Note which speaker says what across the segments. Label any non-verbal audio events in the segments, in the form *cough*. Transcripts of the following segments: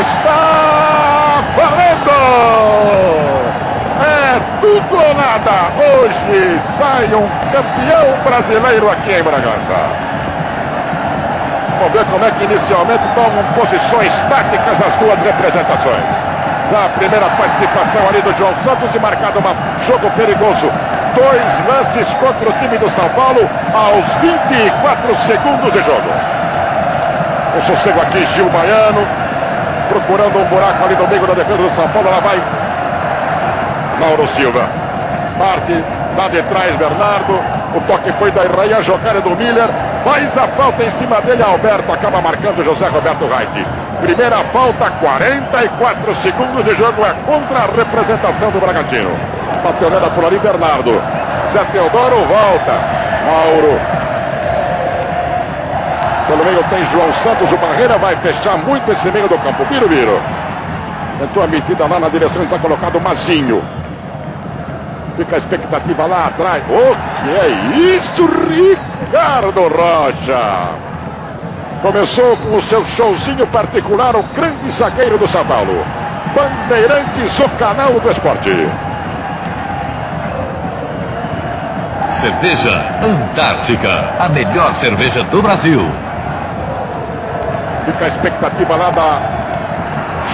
Speaker 1: Está valendo! É tudo ou nada! Hoje sai um campeão brasileiro aqui em Bragança. Vamos ver como é que inicialmente tomam posições táticas as duas representações. Na primeira participação ali do João Santos e marcado um jogo perigoso. Dois lances contra o time do São Paulo aos 24 segundos de jogo. O sossego aqui, Gil Baiano, procurando um buraco ali no meio da defesa do São Paulo. Lá vai Mauro Silva. Parte lá de trás, Bernardo. O toque foi da Irraia, a jogada do Miller. Faz a falta em cima dele, Alberto. Acaba marcando José Roberto Reit. Primeira falta, 44 segundos de jogo. É contra a representação do Bragantino. Bateu nela por ali, Bernardo. Zé Teodoro volta. Mauro. Pelo meio tem João Santos. O Barreira vai fechar muito esse meio do campo. Biro, Biro. Tentou a medida lá na direção. Está colocado o Mazinho. Fica a expectativa lá atrás. O que é isso, Ricardo Rocha? Começou com o seu showzinho particular, o grande zagueiro do São Paulo. Bandeirantes, o canal do esporte.
Speaker 2: Cerveja Antártica, a melhor cerveja do Brasil.
Speaker 1: Fica a expectativa lá da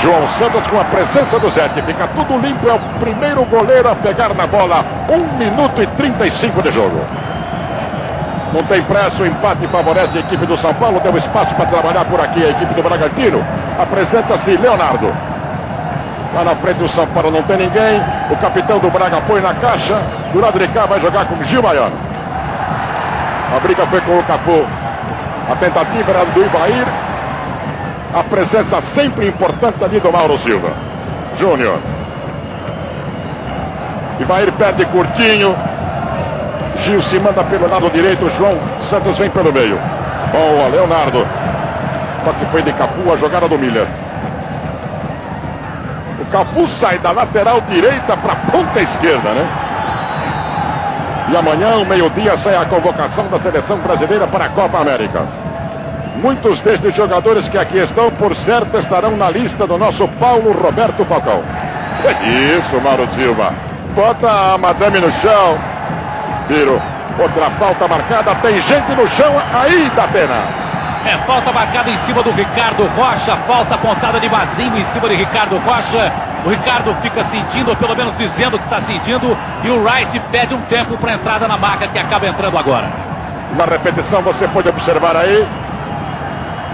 Speaker 1: João Santos com a presença do Zé. Fica tudo limpo. É o primeiro goleiro a pegar na bola. 1 minuto e 35 de jogo. Não tem pressa, o empate favorece a equipe do São Paulo. Deu espaço para trabalhar por aqui a equipe do Bragantino. Apresenta-se Leonardo. Lá na frente do São Paulo não tem ninguém. O capitão do Braga põe na caixa. Do lado de cá vai jogar com Gil Baiano. A briga foi com o Capu. A tentativa era do Ibair a presença sempre importante ali do Mauro Silva. Júnior. Ivair perde curtinho. Gil se manda pelo lado direito. João Santos vem pelo meio. Boa, Leonardo. Toque foi de Cafu, a jogada do Miller. O Cafu sai da lateral direita para a ponta esquerda, né? E amanhã, ao meio-dia, sai a convocação da seleção brasileira para a Copa América. Muitos destes jogadores que aqui estão, por certo, estarão na lista do nosso Paulo Roberto Falcão. Isso, Mauro Silva. Bota a madame no chão. Viro. Outra falta marcada. Tem gente no chão aí da pena.
Speaker 3: É falta marcada em cima do Ricardo Rocha. Falta apontada de vazio em cima de Ricardo Rocha. O Ricardo fica sentindo, ou pelo menos dizendo que está sentindo. E o Wright pede um tempo para entrada na marca que acaba entrando agora.
Speaker 1: Na repetição você pode observar aí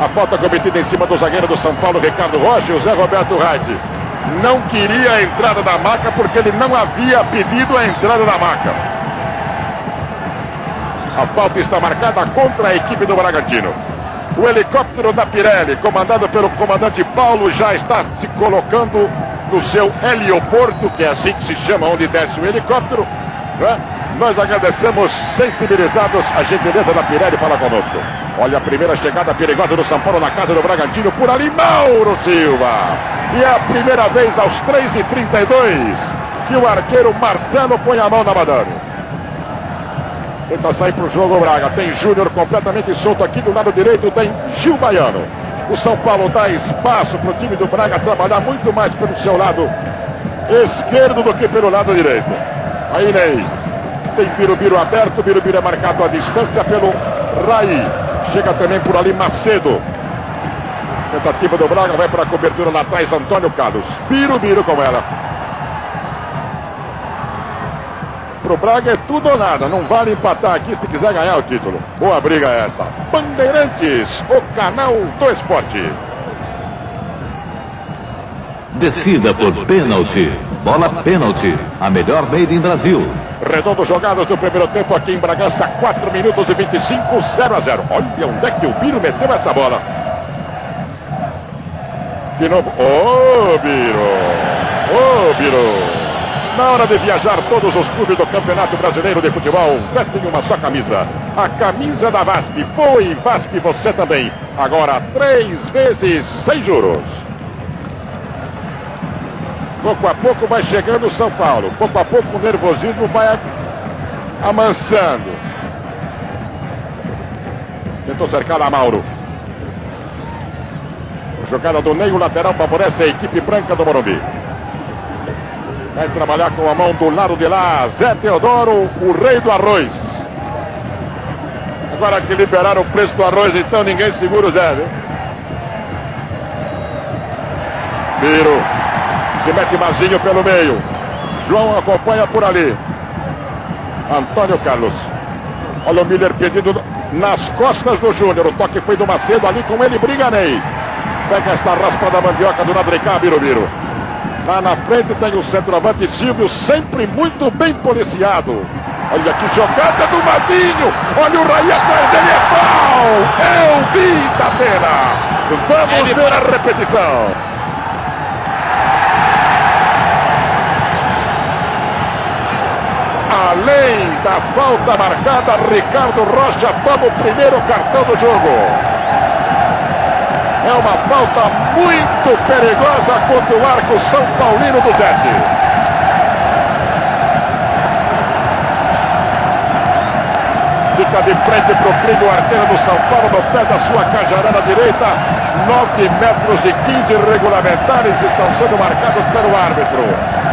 Speaker 1: a falta cometida em cima do zagueiro do São Paulo, Ricardo Rocha, e o Zé Roberto Reit. Não queria a entrada da maca porque ele não havia pedido a entrada da maca. A falta está marcada contra a equipe do Bragantino. O helicóptero da Pirelli, comandado pelo comandante Paulo, já está se colocando no seu helioporto, que é assim que se chama, onde desce o helicóptero. Né? Nós agradecemos, sensibilizados, a gentileza da Pirelli para conosco. Olha a primeira chegada perigosa do São Paulo na casa do Bragantino, por ali, Mauro Silva. E é a primeira vez aos 3h32 que o arqueiro Marcelo põe a mão na madame. Tenta sair para o jogo Braga. Tem Júnior completamente solto aqui do lado direito. Tem Gil Baiano. O São Paulo dá espaço para o time do Braga trabalhar muito mais pelo seu lado esquerdo do que pelo lado direito. Aí Ney. Tem Birubiru aberto. Birubiru é marcado à distância pelo Rai. Chega também por ali Macedo. Tentativa do Braga, vai para a cobertura lá atrás, Antônio Carlos. Birubiru com ela. Pro Braga é tudo ou nada, não vale empatar aqui se quiser ganhar o título. Boa briga essa. Bandeirantes, o canal do esporte.
Speaker 2: Decida por pênalti. Bola pênalti. A melhor made in Brasil.
Speaker 1: Redondo jogadas do primeiro tempo aqui em Bragança, 4 minutos e 25, 0 a 0. Olha onde é que o Biro meteu essa bola. De novo. Ô, oh, Biro! Ô, oh, Biro! Na hora de viajar, todos os clubes do Campeonato Brasileiro de Futebol vestem uma só camisa. A camisa da VASP. Foi VASP você também. Agora, três vezes sem juros. Pouco a pouco vai chegando o São Paulo. Pouco a pouco o nervosismo vai amansando. Tentou cercar lá Mauro. jogada do Ney, o lateral favorece a equipe branca do Morumbi. Vai trabalhar com a mão do lado de lá, Zé Teodoro, o rei do arroz. Agora que liberaram o preço do arroz, então ninguém segura o Zé, viu? Miro. Se mete Mazinho pelo meio. João acompanha por ali. Antônio Carlos. Olha o Miller pedido nas costas do Júnior. O toque foi do Macedo ali com ele, briga Ney. Pega esta raspa da mandioca do lado de cá, Birubiru. Lá na frente tem o centroavante Silvio, sempre muito bem policiado. Olha que jogada do Mazinho. Olha o Raí atrás dele, é pau. Eu vi da pena. Vamos ver a repetição. Além da falta marcada, Ricardo Rocha toma o primeiro cartão do jogo. É uma falta muito perigosa contra o arco São Paulino do Zete. Fica de frente para o Plínio, do São Paulo, no pé da sua cajarana direita. 9 metros e 15 regulamentares estão sendo marcados pelo árbitro.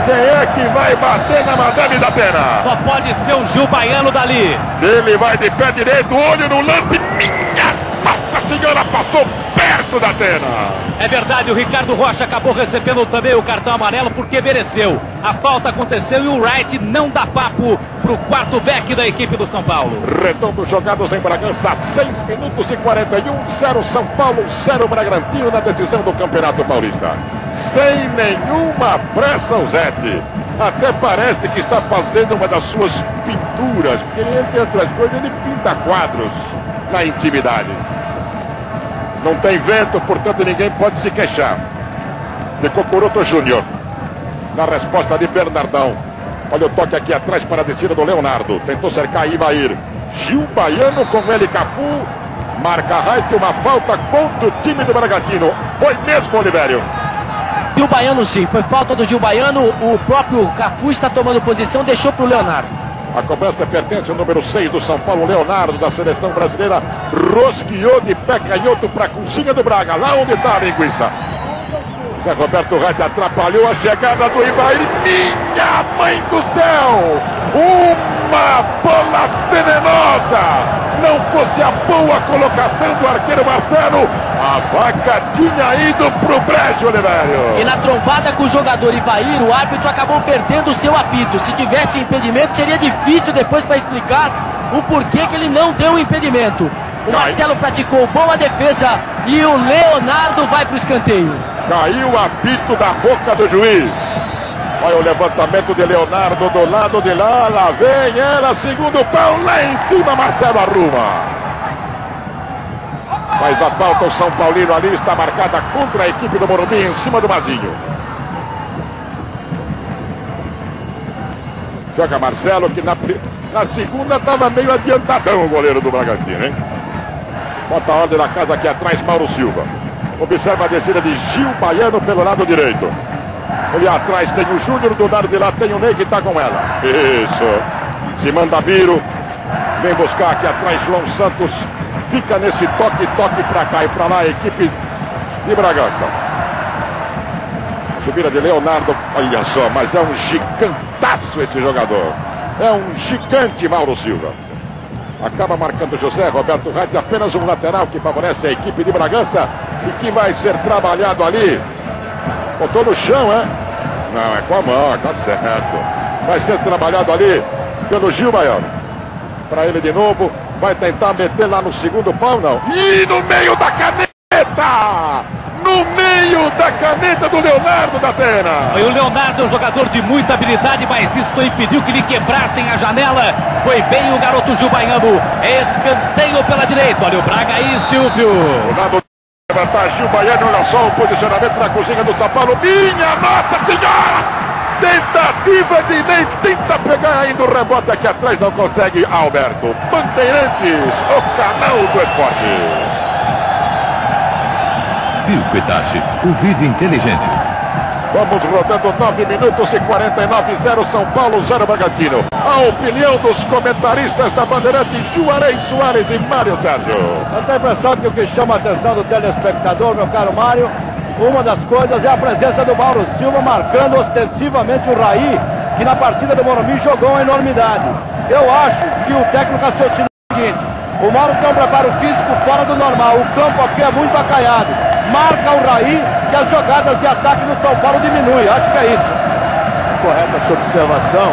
Speaker 1: Quem é que vai bater na Madame da Pena?
Speaker 3: Só pode ser o Gil Baiano dali.
Speaker 1: Ele vai de pé direito, olho no lance. Minha Nossa Senhora, passou perto da Atena.
Speaker 3: É verdade, o Ricardo Rocha acabou recebendo também o cartão amarelo porque mereceu. A falta aconteceu e o Wright não dá papo para o quarto back da equipe do São Paulo.
Speaker 1: Retorno jogados em Bragança, 6 minutos e 41, 0 São Paulo, 0 Bragantino na decisão do Campeonato Paulista. Sem nenhuma pressa, o Zete. Até parece que está fazendo uma das suas pinturas, porque entre outras coisas ele pinta quadros na intimidade. Não tem vento, portanto ninguém pode se queixar. De Cocuruto Júnior. Na resposta de Bernardão. Olha o toque aqui atrás para a descida do Leonardo. Tentou cercar Ivair. Gil Baiano com ele Capu. Marca Raife uma falta contra o time do Bragantino. Foi mesmo, Olivério.
Speaker 4: Gil Baiano sim, foi falta do Gil Baiano. O próprio Cafu está tomando posição, deixou para o Leonardo.
Speaker 1: A cobrança pertence ao número 6 do São Paulo, Leonardo, da seleção brasileira. Rosqueou de pé canhoto para a cozinha do Braga, lá onde está a linguiça. Zé Roberto Reit atrapalhou a chegada do Ivair. Minha mãe do céu! Uma bola venenosa! Não fosse a boa colocação do arqueiro Marcelo, a vaca tinha ido pro brejo, Oliveira.
Speaker 4: E na trombada com o jogador Ivair, o árbitro acabou perdendo o seu apito. Se tivesse impedimento, seria difícil depois para explicar o porquê que ele não deu o impedimento. O Marcelo praticou boa defesa e o Leonardo vai para o escanteio.
Speaker 1: Caiu o apito da boca do juiz. Olha o levantamento de Leonardo do lado de lá. Lá vem ela, segundo pau, lá em cima, Marcelo arruma. Mas a falta, o São Paulino ali está marcada contra a equipe do Morumbi em cima do Mazinho. Joga Marcelo, que na, na segunda estava meio adiantadão o goleiro do Bragantino, hein? Bota a ordem da casa aqui atrás, Mauro Silva. Observa a descida de Gil Baiano pelo lado direito. Ali atrás tem o Júnior, do lado de lá tem o Ney que está com ela. Isso. Se manda Viro. Vem buscar aqui atrás João Santos. Fica nesse toque, toque para cá e para lá a equipe de Bragança. Subida de Leonardo, olha só, mas é um gigantaço esse jogador. É um gigante Mauro Silva. Acaba marcando José Roberto Reit, apenas um lateral que favorece a equipe de Bragança e que vai ser trabalhado ali. Botou no chão, é? Não, é com a mão, tá certo. Vai ser trabalhado ali pelo Gil Baiano. Para ele de novo, vai tentar meter lá no segundo pau, não. E no meio da caneta! No meio da caneta do Leonardo da Pena.
Speaker 3: E o Leonardo é um jogador de muita habilidade, mas isso não impediu que lhe quebrassem a janela. Foi bem o garoto Gil Baiano. Escanteio pela direita. Olha o Braga aí, Silvio.
Speaker 1: O lado levantar Gil Baiano, olha só o posicionamento na cozinha do São Paulo. Minha Nossa Senhora! Tentativa de Ney, tenta pegar ainda o rebote aqui atrás, não consegue. Alberto Bandeirantes, o canal do esporte.
Speaker 2: Viu, Quitache? O vídeo inteligente.
Speaker 1: Vamos rodando 9 minutos e 49, 0 São Paulo, 0 Bragantino. A opinião dos comentaristas da Bandeirante, Juarez Soares e Mário Sérgio.
Speaker 5: Eu tenho a impressão que o que chama a atenção do telespectador, meu caro Mário, uma das coisas é a presença do Mauro Silva marcando ostensivamente o Raí, que na partida do Morumbi jogou uma enormidade. Eu acho que o técnico raciocina o seguinte: o Mauro tem um preparo físico fora do normal, o campo aqui é muito acaiado. Marca o Raí que as jogadas de ataque do São Paulo diminuem. Acho que é isso.
Speaker 6: Correta sua observação.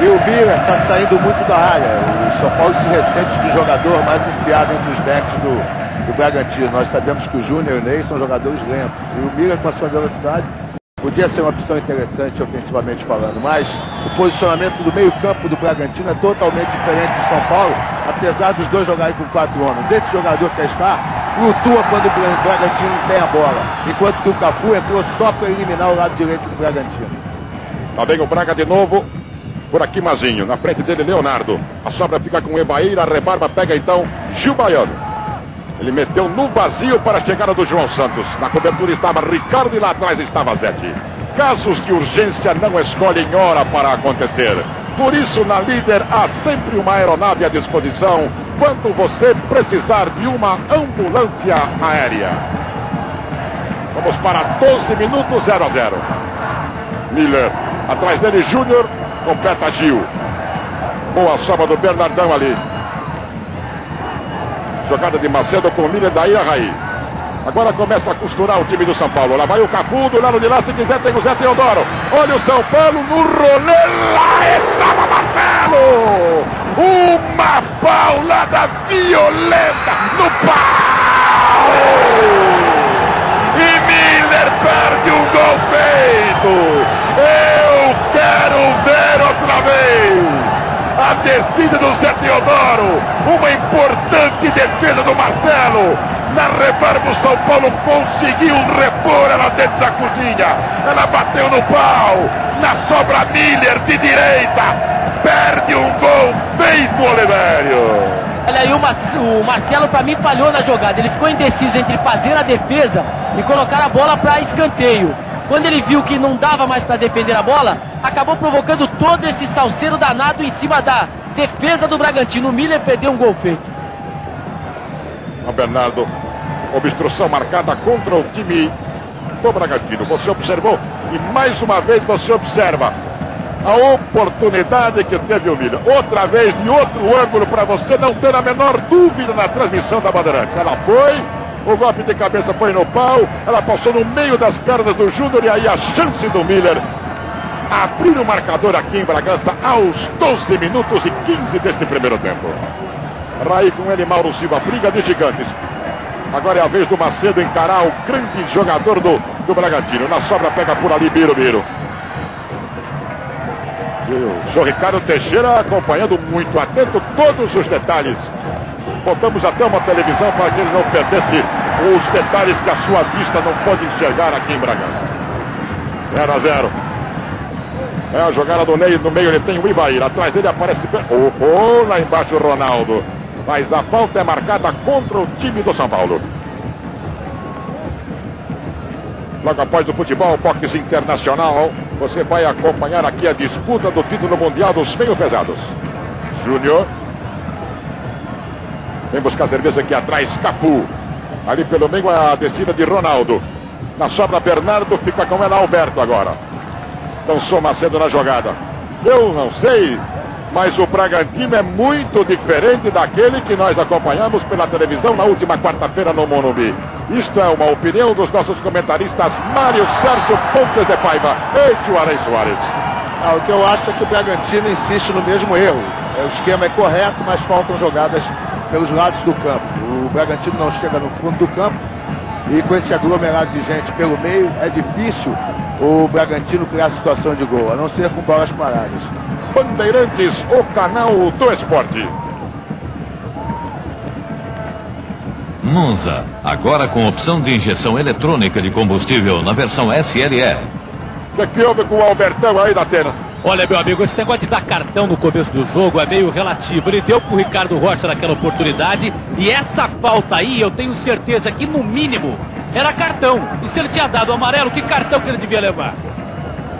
Speaker 6: E o Mira está saindo muito da área. O São Paulo se ressente de jogador mais enfiado entre os backs do, do Bragantino. Nós sabemos que o Júnior e o Ney são jogadores lentos. E o Mira, com a sua velocidade, podia ser uma opção interessante ofensivamente falando. Mas o posicionamento do meio-campo do Bragantino é totalmente diferente do São Paulo, apesar dos dois jogarem com quatro homens. Esse jogador que está flutua quando o Bragantino tem a bola, enquanto que o Cafu entrou só para eliminar o lado direito do Bragantino.
Speaker 1: Lá vem o Braga de novo. Por aqui, Mazinho. Na frente dele, Leonardo. A sobra fica com o Evaíra. A rebarba pega então Gil Baiano. Ele meteu no vazio para a chegada do João Santos. Na cobertura estava Ricardo e lá atrás estava Zete. Casos de urgência não escolhem hora para acontecer. Por isso, na líder há sempre uma aeronave à disposição quando você precisar de uma ambulância aérea. Vamos para 12 minutos 0 a 0. Miller, atrás dele Júnior, completa Gil. Boa sobra do Bernardão ali. Jogada de Macedo com Miller daí a Raí. Agora começa a costurar o time do São Paulo. Lá vai o Cafu, do lado de lá, se quiser tem o Zé Teodoro. Olha o São Paulo no rolê, lá estava Marcelo! Uma paulada violenta no pau! E Miller perde um gol feito! Eu quero ver outra vez! A descida do Zé Teodoro, uma importante defesa do Marcelo. Na rebarba o São Paulo conseguiu repor ela dentro da cozinha. Ela bateu no pau. Na sobra Miller de direita. Perde um gol feito, Oliveira.
Speaker 4: Olha aí, o Marcelo para mim falhou na jogada. Ele ficou indeciso entre fazer a defesa e colocar a bola para escanteio. Quando ele viu que não dava mais para defender a bola, acabou provocando todo esse salseiro danado em cima da defesa do Bragantino. O Miller perdeu um gol feito.
Speaker 1: O Bernardo, obstrução marcada contra o time do Bragantino. Você observou e mais uma vez você observa a oportunidade que teve o Miller. Outra vez, de outro ângulo, para você não ter a menor dúvida na transmissão da Bandeirantes. Ela foi, o golpe de cabeça foi no pau, ela passou no meio das pernas do Júnior e aí a chance do Miller abrir o marcador aqui em Bragança aos 12 minutos e 15 deste primeiro tempo. Raí com ele, Mauro Silva, briga de gigantes. Agora é a vez do Macedo encarar o grande jogador do, do Bragantino. Na sobra pega por ali, Biro, Biro. O senhor Ricardo Teixeira acompanhando muito atento todos os detalhes Botamos até uma televisão para que ele não perdesse os detalhes que a sua vista não pode enxergar aqui em Bragança. 0 a 0. É a jogada do Ney, no meio ele tem o Ibair, atrás dele aparece. Oh, oh, lá embaixo o Ronaldo. Mas a falta é marcada contra o time do São Paulo. Logo após o futebol, boxe internacional, você vai acompanhar aqui a disputa do título mundial dos meio pesados. Júnior Vem buscar cerveja aqui atrás, Cafu. Ali pelo meio a descida de Ronaldo. Na sobra Bernardo, fica com ela Alberto agora. Dançou Macedo na jogada. Eu não sei, mas o Bragantino é muito diferente daquele que nós acompanhamos pela televisão na última quarta-feira no Morumbi. Isto é uma opinião dos nossos comentaristas Mário Sérgio Pontes de Paiva e Juarez Soares.
Speaker 6: Ah, o que eu acho é que o Bragantino insiste no mesmo erro. O esquema é correto, mas faltam jogadas pelos lados do campo. O Bragantino não chega no fundo do campo e com esse aglomerado de gente pelo meio é difícil o Bragantino criar situação de gol, a não ser com bolas paradas.
Speaker 1: Bandeirantes, o canal do esporte.
Speaker 2: Monza, agora com opção de injeção eletrônica de combustível na versão SLE.
Speaker 1: O que, que houve com o Albertão aí da tela?
Speaker 3: Olha, meu amigo, esse negócio de dar cartão no começo do jogo é meio relativo. Ele deu pro Ricardo Rocha naquela oportunidade e essa falta aí, eu tenho certeza que no mínimo era cartão. E se ele tinha dado o amarelo, que cartão que ele devia levar?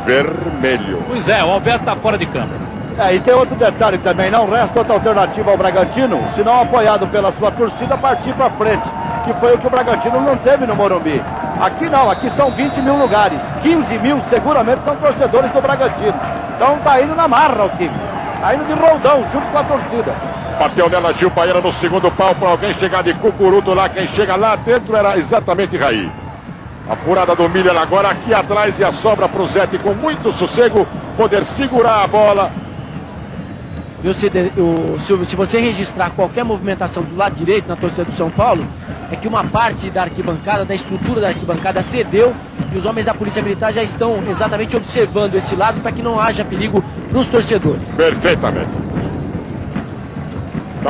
Speaker 1: Vermelho.
Speaker 3: Pois é, o Alberto está fora de campo.
Speaker 5: É, e tem outro detalhe também, não resta outra alternativa ao Bragantino, se não apoiado pela sua torcida, partir para frente, que foi o que o Bragantino não teve no Morumbi. Aqui não, aqui são 20 mil lugares, 15 mil seguramente são torcedores do Bragantino. Então tá indo na marra o time, tá indo de roldão junto com a torcida.
Speaker 1: Bateu nela Gil Paeira no segundo pau para alguém chegar de cucuruto lá. Quem chega lá dentro era exatamente Raí. A furada do Miller agora aqui atrás e a sobra para o Zete com muito sossego poder segurar a bola
Speaker 4: Viu, o, Silvio, se você registrar qualquer movimentação do lado direito na torcida do São Paulo, é que uma parte da arquibancada, da estrutura da arquibancada cedeu e os homens da Polícia Militar já estão exatamente observando esse lado para que não haja perigo para os torcedores.
Speaker 1: Perfeitamente.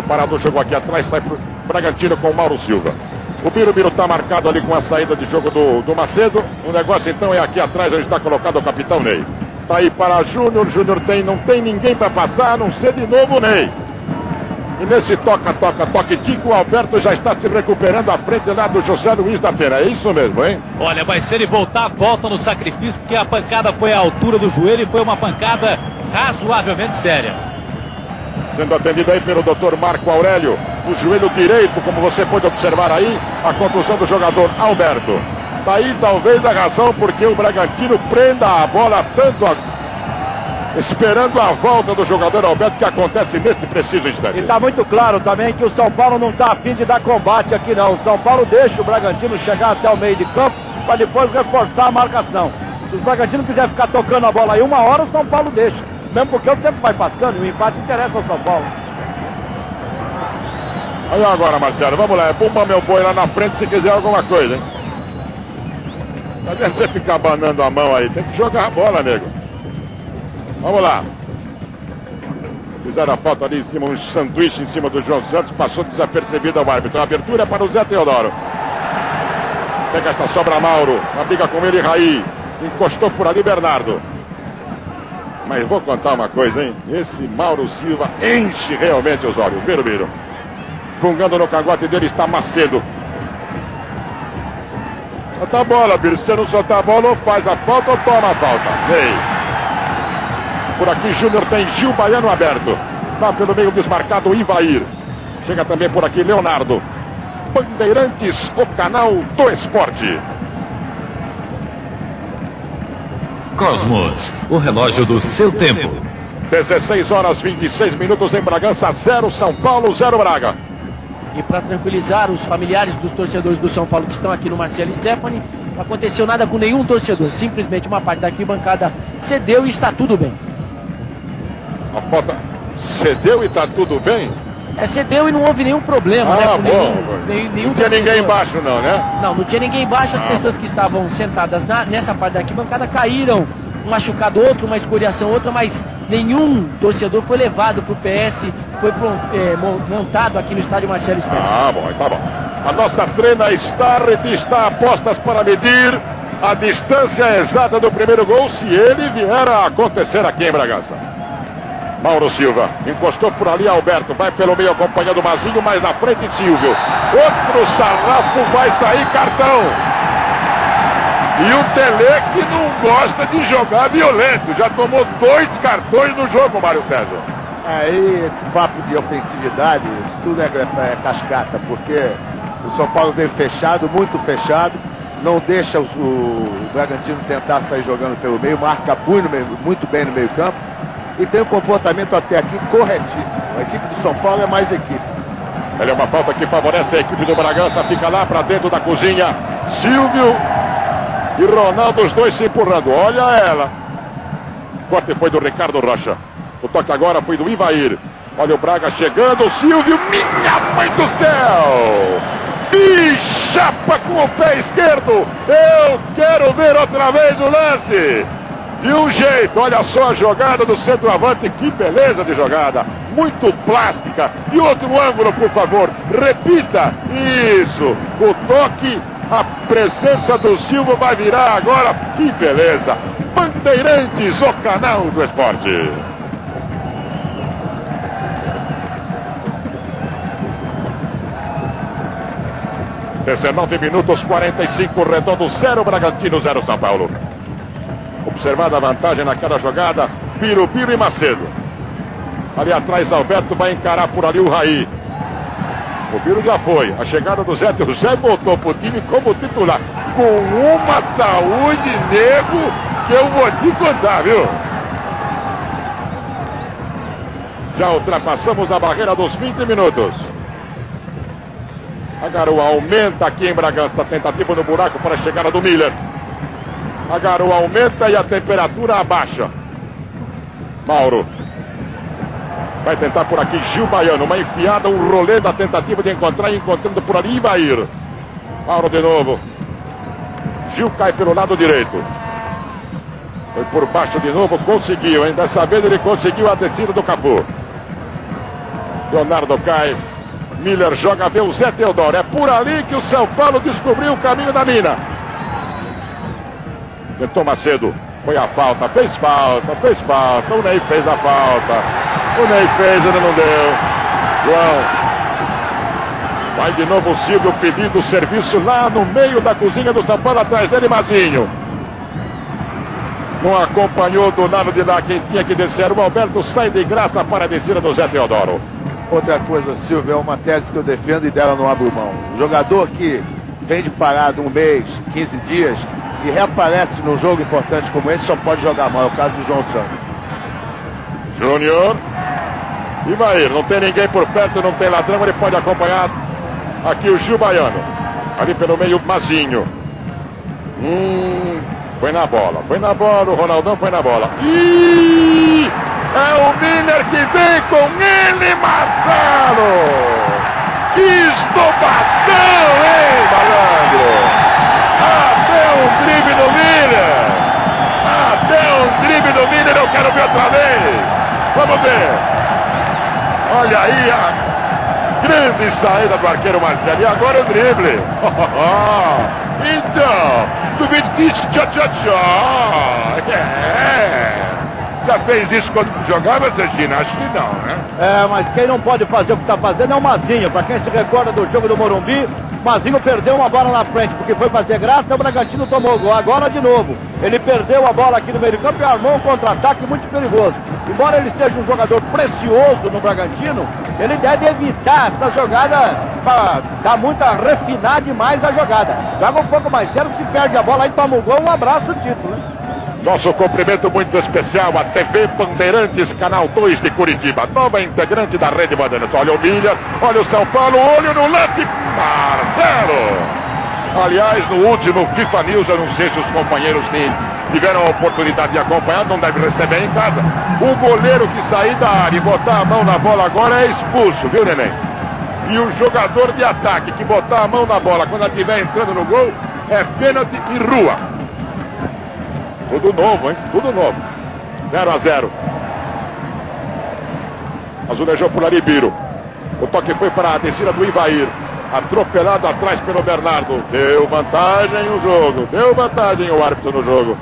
Speaker 1: Parado o jogo aqui atrás, sai para o Bragantino com o Mauro Silva. O Birubiru está marcado ali com a saída de jogo do, do Macedo. O negócio então é aqui atrás, onde está colocado o capitão Ney. Tá aí para Júnior. Júnior tem, não tem ninguém para passar, a não ser de novo Ney. E nesse toca, toca, toque tico, o Alberto já está se recuperando à frente lá do José Luiz da Pena. É isso mesmo, hein?
Speaker 3: Olha, vai ser ele voltar, volta no sacrifício, porque a pancada foi à altura do joelho e foi uma pancada razoavelmente séria.
Speaker 1: Sendo atendido aí pelo doutor Marco Aurélio, o joelho direito, como você pode observar aí, a contusão do jogador Alberto. Daí talvez a razão porque o Bragantino prenda a bola tanto a... esperando a volta do jogador Alberto que acontece nesse preciso instante.
Speaker 5: E está muito claro também que o São Paulo não está afim de dar combate aqui não. O São Paulo deixa o Bragantino chegar até o meio de campo para depois reforçar a marcação. Se o Bragantino quiser ficar tocando a bola aí uma hora, o São Paulo deixa. Mesmo porque o tempo vai passando e o empate interessa ao São Paulo.
Speaker 1: Aí agora, Marcelo, vamos lá. É pumba meu boi lá na frente se quiser alguma coisa, hein? Adianta você ficar banando a mão aí. Tem que jogar a bola, nego. Vamos lá. Fizeram a falta ali em cima, um sanduíche em cima do João Santos. Passou desapercebido ao árbitro. A abertura é para o Zé Teodoro. Pega esta sobra Mauro. Uma briga com ele, Raí. Encostou por ali Bernardo. Mas vou contar uma coisa, hein? Esse Mauro Silva enche realmente os olhos. Viro, viro. Fungando no cangote dele está Macedo. Solta a bola, Biro. Se não soltar a bola, ou faz a falta ou toma a falta. Ei. Por aqui, Júnior tem Gil Baiano aberto. Tá pelo meio desmarcado Ivair. Chega também por aqui Leonardo. Bandeirantes, o canal do esporte.
Speaker 2: Cosmos, o relógio do seu tempo.
Speaker 1: 16 horas 26 minutos em Bragança, 0 São Paulo, 0 Braga.
Speaker 4: E para tranquilizar os familiares dos torcedores do São Paulo que estão aqui no Marcelo Stephanie, não aconteceu nada com nenhum torcedor. Simplesmente uma parte da arquibancada cedeu e está tudo bem.
Speaker 1: A falta cedeu e está tudo bem?
Speaker 4: É, cedeu e não houve nenhum problema,
Speaker 1: ah,
Speaker 4: né?
Speaker 1: Com
Speaker 4: bom.
Speaker 1: Nenhum, nenhum não tinha torcedor. ninguém embaixo, não, né?
Speaker 4: Não, não tinha ninguém embaixo. As ah. pessoas que estavam sentadas na, nessa parte da arquibancada caíram um machucado outro, uma escoriação outra, mas nenhum torcedor foi levado para o PS, foi é, montado aqui no estádio Marcelo Esteves.
Speaker 1: Ah, bom, tá bom. A nossa treina Starret está a postas para medir a distância exata do primeiro gol, se ele vier a acontecer aqui em Bragança. Mauro Silva encostou por ali Alberto, vai pelo meio acompanhando o Mazinho, mas na frente Silvio. Outro sarrafo vai sair cartão. E o Tele que não gosta de jogar violento. Já tomou dois cartões no jogo, Mário César.
Speaker 6: Aí esse papo de ofensividade, isso tudo é, é, cascata, porque o São Paulo veio fechado, muito fechado, não deixa o, o Bragantino tentar sair jogando pelo meio, marca muito bem no meio campo e tem um comportamento até aqui corretíssimo. A equipe do São Paulo é mais equipe.
Speaker 1: Ele é uma falta que favorece a equipe do Bragança, fica lá para dentro da cozinha. Silvio e Ronaldo, os dois se empurrando. Olha ela. O corte foi do Ricardo Rocha. O toque agora foi do Ivair. Olha o Braga chegando. Silvio, minha mãe do céu! E chapa com o pé esquerdo. Eu quero ver outra vez o lance. E um jeito, olha só a jogada do centroavante, que beleza de jogada, muito plástica. E outro ângulo, por favor, repita, isso, o toque a presença do Silva vai virar agora. Que beleza! Bandeirantes, o canal do esporte. 19 minutos 45, redondo 0, Bragantino 0, São Paulo. Observada a vantagem naquela jogada, Piro, Piro e Macedo. Ali atrás, Alberto vai encarar por ali o Raí. O Piro já foi. A chegada do Zé, o Zé voltou pro time como titular. Com uma saúde, nego, que eu vou te contar, viu? Já ultrapassamos a barreira dos 20 minutos. A garoa aumenta aqui em Bragança. Tentativa no buraco para a chegada do Miller. A garoa aumenta e a temperatura abaixa. Mauro. Vai tentar por aqui Gil Baiano. Uma enfiada, um rolê da tentativa de encontrar encontrando por ali Ivair. Mauro de novo. Gil cai pelo lado direito. Foi por baixo de novo, conseguiu, hein? Dessa vez ele conseguiu a descida do Cafu. Leonardo cai. Miller joga, vê o Zé Teodoro. É por ali que o São Paulo descobriu o caminho da mina. Tentou Macedo. Foi a falta, fez falta, fez falta. O Ney fez a falta. O Ney fez, ele não deu. João. Vai de novo o Silvio pedindo serviço lá no meio da cozinha do São atrás dele, Mazinho. Não acompanhou do lado de lá quem tinha que descer. O Alberto sai de graça para a descida do Zé Teodoro.
Speaker 6: Outra coisa, Silvio, é uma tese que eu defendo e dela não abro mão. Jogador que vem de parado um mês, 15 dias e reaparece num jogo importante como esse só pode jogar mal. É o caso do João Santos.
Speaker 1: Júnior. Ivair, não tem ninguém por perto, não tem ladrão, ele pode acompanhar aqui o Gil Baiano. Ali pelo meio, Mazinho. Hum, foi na bola, foi na bola, o Ronaldão foi na bola. Ih, é o Miller que vem com ele, Marcelo. Que estobação, hein, Drible do Miller, eu quero ver outra vez. Vamos ver. Olha aí a grande saída do arqueiro Marcelo. E agora o drible. *laughs* então, do Vitinho, tchau, tchau, tchau. É. Já fez isso quando jogava? Acho que não, né?
Speaker 5: É, mas quem não pode fazer o que está fazendo é o Mazinho. Para quem se recorda do jogo do Morumbi, Mazinho perdeu uma bola na frente, porque foi fazer graça, o Bragantino tomou gol. Agora de novo. Ele perdeu a bola aqui no meio campo e armou um contra-ataque muito perigoso. Embora ele seja um jogador precioso no Bragantino, ele deve evitar essa jogada para dar muita refinar demais a jogada. Joga um pouco mais sério, se perde a bola aí, toma o gol, um abraço título. Né?
Speaker 1: Nosso cumprimento muito especial à TV Bandeirantes, Canal 2 de Curitiba. Nova integrante da Rede Bandeirantes. Olha o Milha, olha o São Paulo, olho no lance. Marcelo! Aliás, no último FIFA News, eu não sei se os companheiros tiveram a oportunidade de acompanhar, não deve receber em casa. O goleiro que sair da área e botar a mão na bola agora é expulso, viu, neném? E o jogador de ataque que botar a mão na bola quando ela estiver entrando no gol é pênalti e rua. Tudo novo, hein? Tudo novo. 0 a 0. Azulejou por Aribiro. O toque foi para a descida do Ivair. Atropelado atrás pelo Bernardo. Deu vantagem o jogo. Deu vantagem o árbitro no jogo.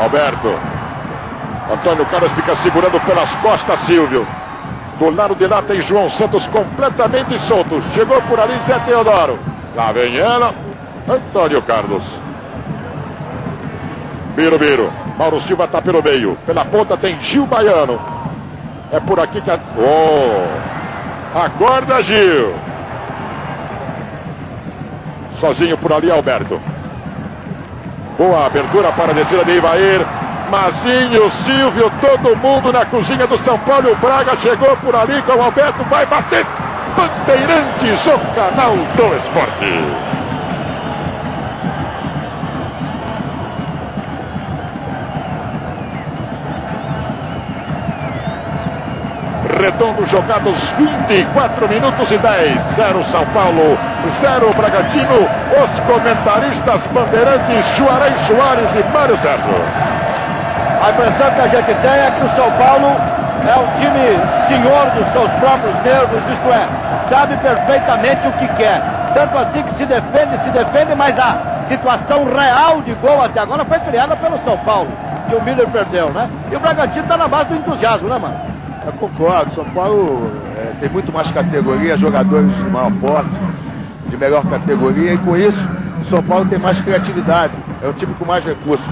Speaker 1: Alberto. Antônio Carlos fica segurando pelas costas Silvio. Do lado de lá tem João Santos completamente solto. Chegou por ali Zé Teodoro. Lá vem ela. Antônio Carlos. Biro, Biro. Mauro Silva está pelo meio. Pela ponta tem Gil Baiano. É por aqui que a. Oh! Acorda, Gil. Sozinho por ali, Alberto. Boa abertura para a descida de Ivair. Mazinho, Silvio, todo mundo na cozinha do São Paulo. O Braga chegou por ali com o Alberto. Vai bater. Bandeirantes, o canal do esporte. Redondo jogados 24 minutos e 10. 0 São Paulo, 0 Bragantino. Os comentaristas bandeirantes Juarez Soares e Mário Sérgio.
Speaker 5: A impressão que a gente tem é que o São Paulo é um time senhor dos seus próprios nervos, isto é, sabe perfeitamente o que quer. Tanto assim que se defende, se defende, mas a situação real de gol até agora foi criada pelo São Paulo. E o Miller perdeu, né? E o Bragantino está na base do entusiasmo, né, mano?
Speaker 6: Eu concordo, São Paulo é, tem muito mais categoria, jogadores de maior porte. de melhor categoria e com isso São Paulo tem mais criatividade. É o time com mais recursos.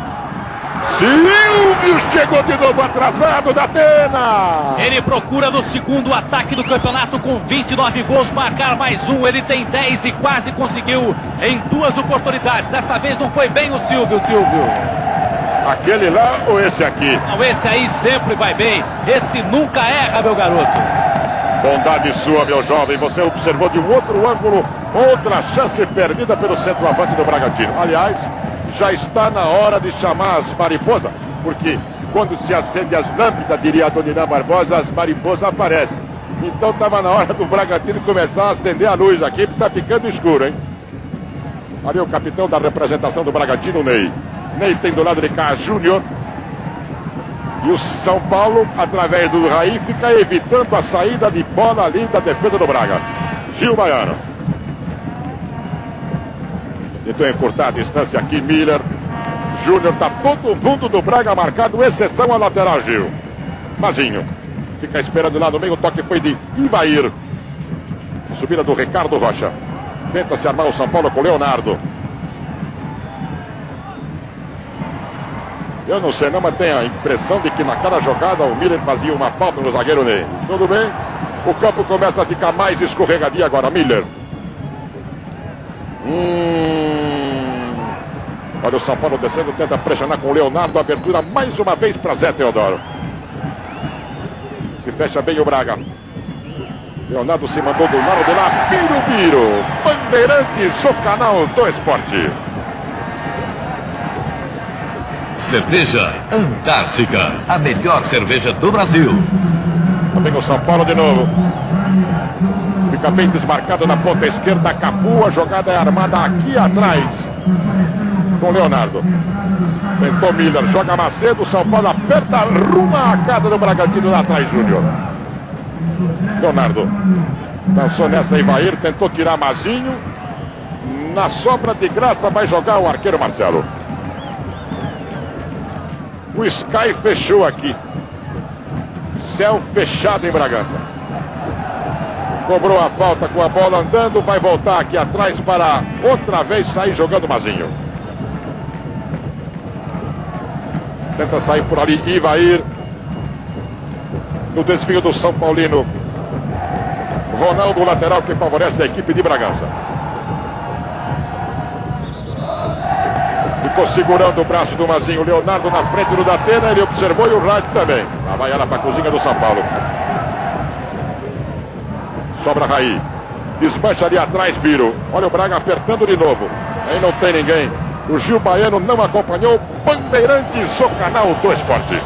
Speaker 1: Silvio chegou de novo atrasado da Atena.
Speaker 3: Ele procura no segundo ataque do campeonato com 29 gols, marcar mais um. Ele tem 10 e quase conseguiu em duas oportunidades. Desta vez não foi bem o Silvio, Silvio.
Speaker 1: Aquele lá ou esse aqui?
Speaker 3: Não, esse aí sempre vai bem. Esse nunca erra, meu garoto.
Speaker 1: Bondade sua, meu jovem. Você observou de um outro ângulo outra chance perdida pelo centroavante do Bragantino. Aliás, já está na hora de chamar as mariposas, porque quando se acende as lâmpadas, diria a Dona Barbosa, as mariposas aparecem. Então estava na hora do Bragantino começar a acender a luz aqui, porque está ficando escuro, hein? Ali o capitão da representação do Bragantino, Ney. Ney tem do lado de cá Júnior. E o São Paulo, através do Raí, fica evitando a saída de bola ali da defesa do Braga. Gil Baiano. Tentou encurtar a distância aqui, Miller. Júnior, tá todo mundo do Braga marcado, exceção a lateral Gil. Mazinho. Fica esperando lá no meio, o toque foi de Ivair. Subida do Ricardo Rocha. Tenta se armar o São Paulo com o Leonardo. Eu não sei não, mas tenho a impressão de que naquela jogada o Miller fazia uma falta no zagueiro Ney. Tudo bem? O campo começa a ficar mais escorregadio agora, Miller. Hum... Olha o São Paulo descendo, tenta pressionar com o Leonardo. Abertura mais uma vez para Zé Teodoro. Se fecha bem o Braga. Leonardo se mandou do lado de lá. Piro, Piro. Bandeirantes, o canal do esporte.
Speaker 2: Cerveja Antártica, a melhor cerveja do Brasil.
Speaker 1: Também o São Paulo de novo. Fica bem desmarcado na ponta esquerda. Capu, a jogada é armada aqui atrás. Com Leonardo. Tentou Miller, joga Macedo. São Paulo aperta, ruma a casa do Bragantino lá atrás, Júnior. Leonardo. Dançou nessa Ivair, tentou tirar Mazinho. Na sobra de graça vai jogar o arqueiro Marcelo. O Sky fechou aqui. Céu fechado em Bragança. Cobrou a falta com a bola andando. Vai voltar aqui atrás para outra vez sair jogando Mazinho. Tenta sair por ali Ivair. No desvio do São Paulino. Ronaldo, lateral que favorece a equipe de Bragança. Ficou segurando o braço do Mazinho. Leonardo na frente do Datena. Ele observou e o Wright também. Lá vai ela para a cozinha do São Paulo. Sobra Raí. Desmancha ali atrás, Biro. Olha o Braga apertando de novo. Aí não tem ninguém. O Gil Baiano não acompanhou. Bandeirantes, o canal do esporte.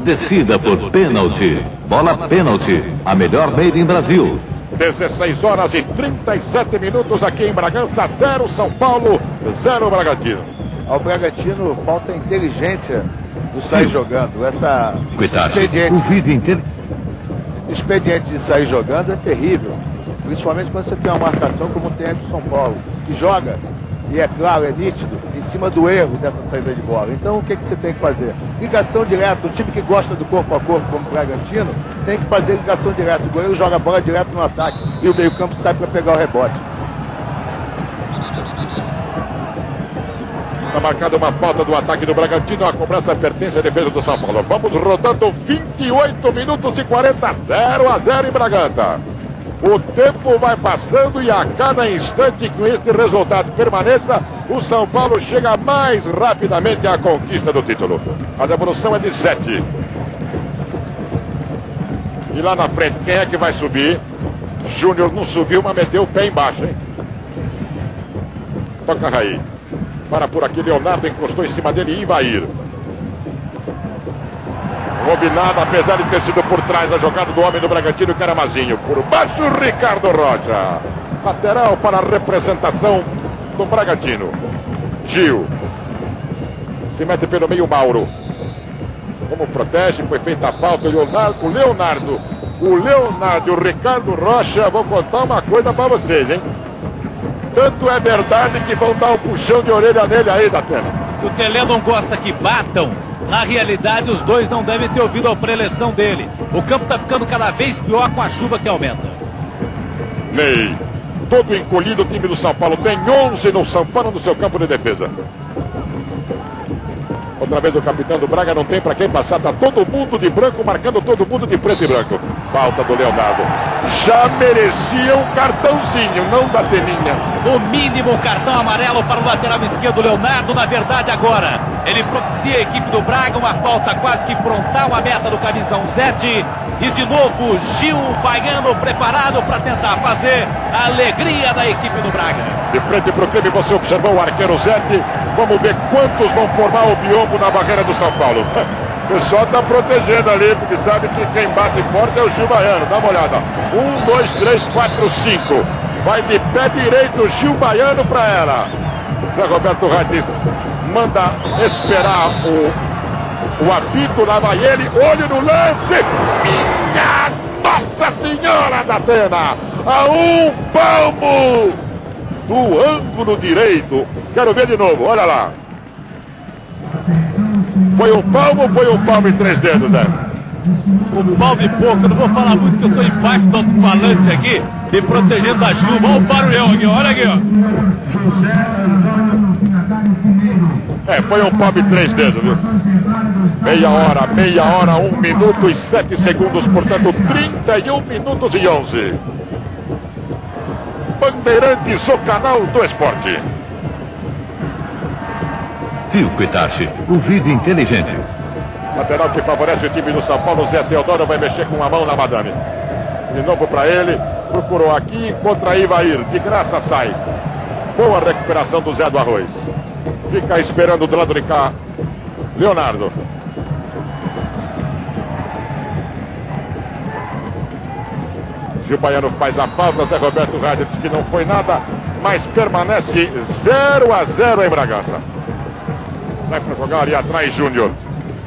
Speaker 2: Decida por pênalti. Bola pênalti. A melhor made in Brasil.
Speaker 1: 16 horas e 37 minutos aqui em Bragança, 0 São Paulo, 0 Bragantino.
Speaker 6: Ao Bragantino falta inteligência do sair jogando. Essa expediente,
Speaker 2: O vídeo inteiro.
Speaker 6: esse expediente de sair jogando é terrível. Principalmente quando você tem uma marcação como tem a de São Paulo, que joga, e é claro, é nítido, em cima do erro dessa saída de bola. Então o que, que você tem que fazer? Ligação direta. Um time que gosta do corpo a corpo, como o Bragantino, tem que fazer ligação direta. O goleiro joga a bola direto no ataque e o meio-campo sai para pegar o rebote.
Speaker 1: Está marcada uma falta do ataque do Bragantino. A cobrança pertence à defesa do São Paulo. Vamos rodando 28 minutos e 40, 0 a 0 em Bragança. O tempo vai passando e a cada instante que esse resultado permaneça, o São Paulo chega mais rapidamente à conquista do título. A devolução é de 7. E lá na frente, quem é que vai subir? Júnior não subiu, mas meteu o pé embaixo, hein? Toca Raí. Para por aqui, Leonardo encostou em cima dele e Ivair. Combinado, apesar de ter sido por trás da jogada do homem do Bragantino, que era Mazinho. Por baixo, Ricardo Rocha. Lateral para a representação do Bragantino. Gil. Se mete pelo meio, Mauro. Como protege, foi feita a falta. O Leonardo, o Leonardo, o Leonardo o Ricardo Rocha. Vou contar uma coisa para vocês, hein? Tanto é verdade que vão dar um puxão de orelha nele aí, Datena.
Speaker 3: Se o Telê não gosta que batam, Na realidade, os dois não devem ter ouvido a preleção dele. O campo está ficando cada vez pior com a chuva que aumenta.
Speaker 1: Ney, todo encolhido o time do São Paulo. Tem 11 no São Paulo no seu campo de defesa. Outra vez o capitão do Braga não tem para quem passar. Tá todo mundo de branco marcando todo mundo de preto e branco. Falta do Leonardo. Já merecia um cartãozinho, não da telinha.
Speaker 3: O mínimo cartão amarelo para o lateral esquerdo Leonardo. Na verdade, agora ele propicia a equipe do Braga. Uma falta quase que frontal à meta do camisão 7. E de novo, Gil Baiano preparado para tentar fazer a alegria da equipe do Braga.
Speaker 1: De frente para o crime, você observou o arqueiro Zete. Vamos ver quantos vão formar o na barreira do São Paulo. *laughs* O pessoal está protegendo ali, porque sabe que quem bate forte é o Gil Baiano. Dá uma olhada. Um, dois, três, quatro, cinco. Vai de pé direito o Gil Baiano para ela. Zé Roberto Radis manda esperar o, o apito, lá vai ele, olho no lance. Minha Nossa Senhora da Atena! A um palmo do ângulo direito. Quero ver de novo, olha lá. Foi um palmo ou foi um palmo em três dedos, Zé?
Speaker 3: Um palmo e pouco, eu não vou falar muito que eu estou embaixo do alto-falante aqui e protegendo a chuva. Olha o barulhão aqui, olha aqui, ó.
Speaker 1: É, foi um palmo em três dedos, viu? Meia hora, meia hora, um minuto e sete segundos, portanto, 31 minutos e 11. Bandeirantes, o canal do esporte.
Speaker 2: Filco Itachi, o vídeo inteligente.
Speaker 1: Lateral que favorece o time do São Paulo, Zé Teodoro vai mexer com a mão na madame. De novo para ele, procurou aqui contra Ivair, de graça sai. Boa recuperação do Zé do Arroz. Fica esperando do lado de cá, Leonardo. Gil Baiano faz a falta, Zé Roberto Rádio diz que não foi nada, mas permanece 0 a 0 em Bragança. Sai para jogar ali atrás, Júnior.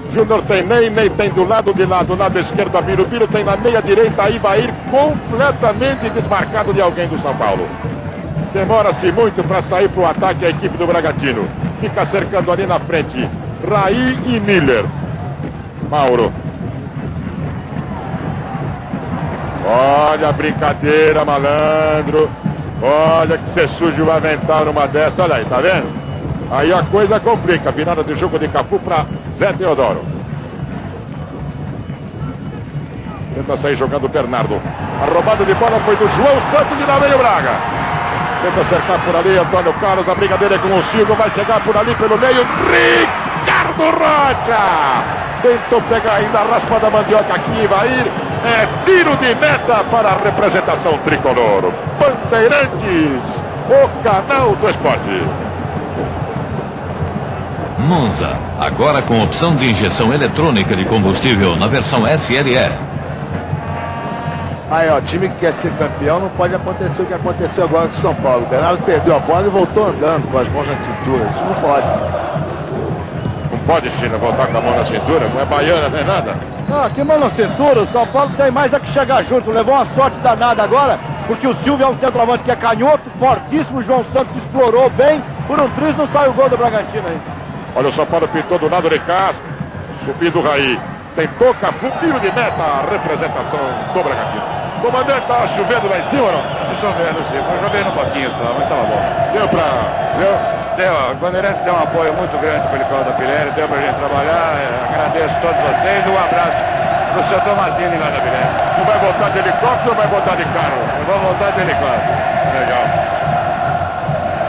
Speaker 1: Júnior tem Ney, Ney tem do lado de lá, do lado esquerdo Biro tem na meia direita, aí vai completamente desmarcado de alguém do São Paulo. Demora-se muito para sair para o ataque a equipe do Bragantino. Fica cercando ali na frente Raí e Miller. Mauro. Olha a brincadeira, malandro. Olha que você suja o avental numa dessa. Olha aí, tá vendo? Aí a coisa complica. Virada de jogo de Cafu para Zé Teodoro. Tenta sair jogando o Bernardo. A roubada de bola foi do João Santos de Naveio Braga. Tenta cercar por ali Antônio Carlos. A brigadeira é com o Silvio. Vai chegar por ali pelo meio. Ricardo Rocha. Tentou pegar ainda a raspa da mandioca aqui. Vai ir. É tiro de meta para a representação tricolor. Bandeirantes. O canal do esporte.
Speaker 2: Monza, agora com opção de injeção eletrônica de combustível na versão SLE.
Speaker 6: Aí, ó, time que quer ser campeão não pode acontecer o que aconteceu agora com o São Paulo. O Bernardo perdeu a bola e voltou andando com as mãos na cintura. Isso não pode.
Speaker 1: Não pode, China, voltar com a mão na cintura. Não é baiana, não é nada.
Speaker 5: Ah, que mão na cintura, o São Paulo tem mais a que chegar junto. Levou uma sorte danada agora, porque o Silvio é um centroavante que é canhoto, fortíssimo. O João Santos explorou bem. Por um triz não sai o gol do Bragantino aí.
Speaker 1: Olha o São Paulo pintou do lado de cá, subindo o Raí. Tentou Cafu, tiro de meta, a representação do Bragantino. Comandante, tá chovendo lá em cima ou não?
Speaker 7: Tá chovendo, sim. Foi chovendo um pouquinho só, mas tava bom.
Speaker 1: Deu pra.
Speaker 7: Deu, deu. O Bandeirantes deu um apoio muito grande para o Helicóptero da Pirelli, deu pra gente trabalhar. É, Agradeço a todos vocês. Um abraço pro seu Tomasini lá da Pirelli.
Speaker 1: Não vai voltar de helicóptero ou vai voltar de carro?
Speaker 7: Eu vou voltar de helicóptero.
Speaker 1: Legal.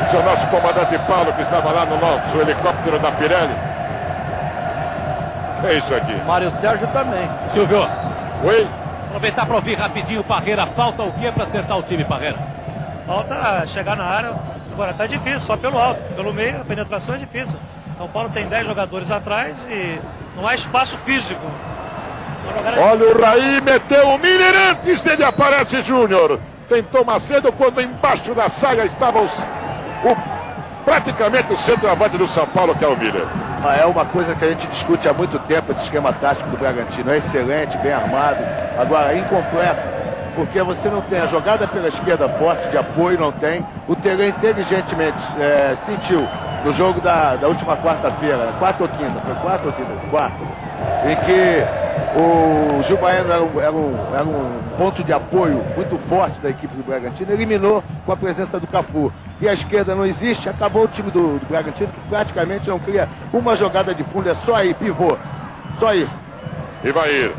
Speaker 1: Esse é o nosso comandante Paulo que estava lá no nosso helicóptero da Pirelli. É isso aqui.
Speaker 5: Mário Sérgio também.
Speaker 3: Silvio,
Speaker 1: Oi?
Speaker 3: aproveitar para ouvir rapidinho Parreira. Falta o que para acertar o time, Parreira?
Speaker 8: Falta chegar na área. Agora tá difícil, só pelo alto. Pelo meio, a penetração é difícil. São Paulo tem 10 jogadores atrás e não há espaço físico.
Speaker 1: Olha o Raí, meteu o Miller antes dele aparece Júnior. Tentou Macedo quando embaixo da saia estava os, o, praticamente o centroavante do São Paulo, que é o Miller.
Speaker 6: Ah, É uma coisa que a gente discute há muito tempo, esse esquema tático do Bragantino. É excelente, bem armado. Agora, incompleto, porque você não tem a jogada pela esquerda forte, de apoio não tem. O Terê inteligentemente é, sentiu no jogo da, da última quarta-feira, quarta ou quinta, foi quarta ou quinta? Quarta, em que o Gil Baiano era um, era, um, era um ponto de apoio muito forte da equipe do Bragantino, eliminou com a presença do Cafu. E a esquerda não existe, acabou o time do, do Bragantino, que praticamente não cria uma jogada de fundo, é só aí, pivô. Só isso.
Speaker 1: Ivair.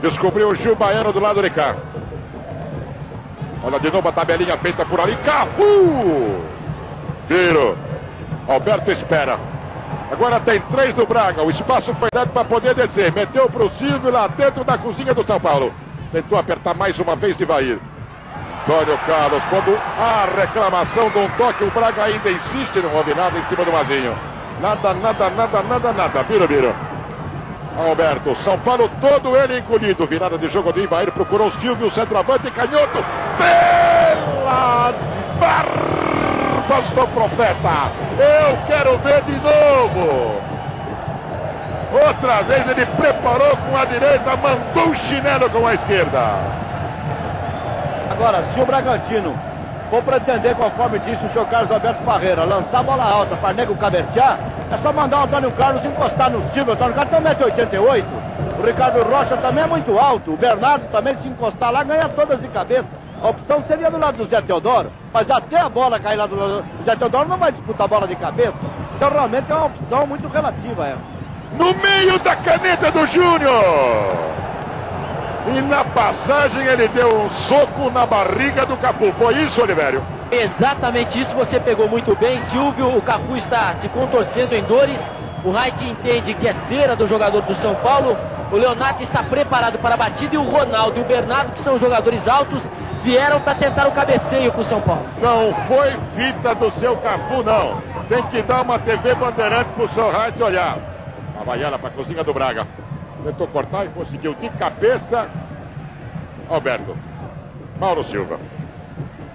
Speaker 1: Descobriu o Gil Baiano do lado de cá. Olha de novo a tabelinha feita por ali. Cafu! Tiro. Alberto espera. Agora tem três do Braga. O espaço foi dado para poder descer. Meteu para o Silvio lá dentro da cozinha do São Paulo. Tentou apertar mais uma vez de Ivair. Antônio Carlos, quando a reclamação de um toque, o Braga ainda insiste, não houve nada em cima do Mazinho. Nada, nada, nada, nada, nada. Biro, Biro. Alberto, São Paulo todo ele encolhido. Virada de jogo de Ivair, procurou Silvio, centroavante, canhoto. Pelas barbas do profeta. Eu quero ver de novo. Outra vez ele preparou com a direita, mandou o chinelo com a esquerda.
Speaker 5: Agora, se o Bragantino for pretender, conforme disse o senhor Carlos Alberto Parreira, lançar a bola alta para nego cabecear, é só mandar o Antônio Carlos encostar no Silvio. O Antônio Carlos tem 1,88m. O Ricardo Rocha também é muito alto. O Bernardo também, se encostar lá, ganha todas de cabeça. A opção seria do lado do Zé Teodoro, mas até a bola cair lá do Zé Teodoro não vai disputar a bola de cabeça. Então realmente é uma opção muito relativa essa.
Speaker 1: No meio da caneta do Júnior! E na passagem ele deu um soco na barriga do Capu. Foi isso, Olivério?
Speaker 4: Exatamente isso, você pegou muito bem, Silvio. O Cafu está se contorcendo em dores. O Wright entende que é cera do jogador do São Paulo. O Leonardo está preparado para a batida e o Ronaldo e o Bernardo, que são jogadores altos, vieram para tentar o cabeceio com o São Paulo.
Speaker 1: Não foi fita do seu Cafu, não. Tem que dar uma TV bandeirante para o seu Wright olhar. A Baiana para a cozinha do Braga. Tentou cortar e conseguiu de cabeça. Alberto. Mauro Silva.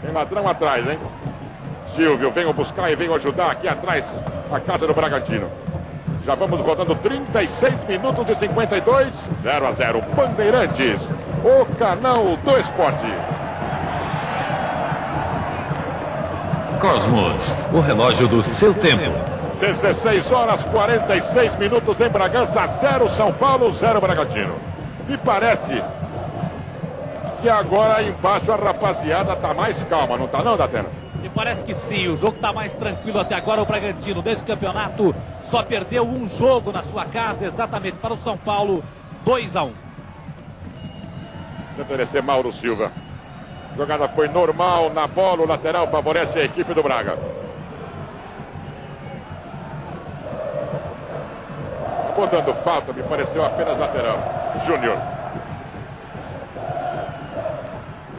Speaker 1: Tem ladrão atrás, hein? Silvio, venham buscar e venham ajudar aqui atrás a casa do Bragantino. Já vamos rodando 36 minutos e 52, 0 a 0. Bandeirantes, o canal do esporte.
Speaker 2: Cosmos, o relógio do seu tempo.
Speaker 1: 16 horas 46 minutos em Bragança, 0 São Paulo, 0 Bragantino. Me parece que agora embaixo a rapaziada tá mais calma, não tá não, Datena?
Speaker 3: Me parece que sim, o jogo está mais tranquilo até agora. O Bragantino, desse campeonato, só perdeu um jogo na sua casa, exatamente para o São Paulo, 2 a 1
Speaker 1: Tenta descer Mauro Silva. Jogada foi normal na bola, o lateral favorece a equipe do Braga. Acabou dando falta, me pareceu apenas lateral. Júnior.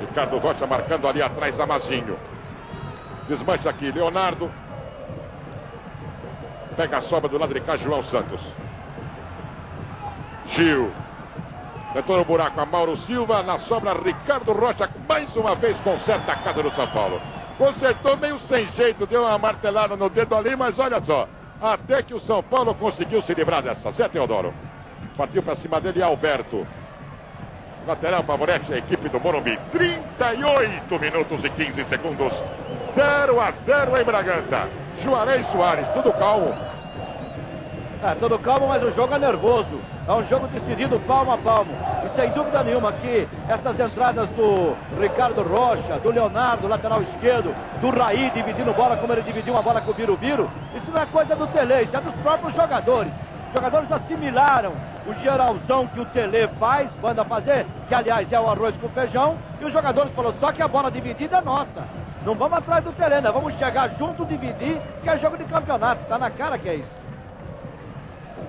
Speaker 1: Ricardo Rocha marcando ali atrás Amazinho. Desmancha aqui, Leonardo. Pega a sobra do lado de cá, João Santos. Gil. Tentou no buraco a Mauro Silva. Na sobra, Ricardo Rocha. Mais uma vez conserta a casa do São Paulo. Consertou meio sem jeito. Deu uma martelada no dedo ali, mas olha só. Até que o São Paulo conseguiu se livrar dessa. Zé Teodoro. Partiu para cima dele Alberto. Lateral favorece a equipe do Morumbi. 38 minutos e 15 segundos. 0 a 0 em Bragança. Juarez Soares, tudo calmo.
Speaker 5: É, tudo calmo, mas o jogo é nervoso. É um jogo decidido palmo a palmo. E sem dúvida nenhuma que essas entradas do Ricardo Rocha, do Leonardo, lateral esquerdo, do Raí dividindo bola como ele dividiu uma bola com o Biro, isso não é coisa do Tele, isso é dos próprios jogadores. Os jogadores assimilaram o geralzão que o Tele faz, manda fazer, que aliás é o arroz com feijão, e os jogadores falaram, só que a bola dividida é nossa. Não vamos atrás do Tele, nós vamos chegar junto, dividir, que é jogo de campeonato, tá na cara que é isso.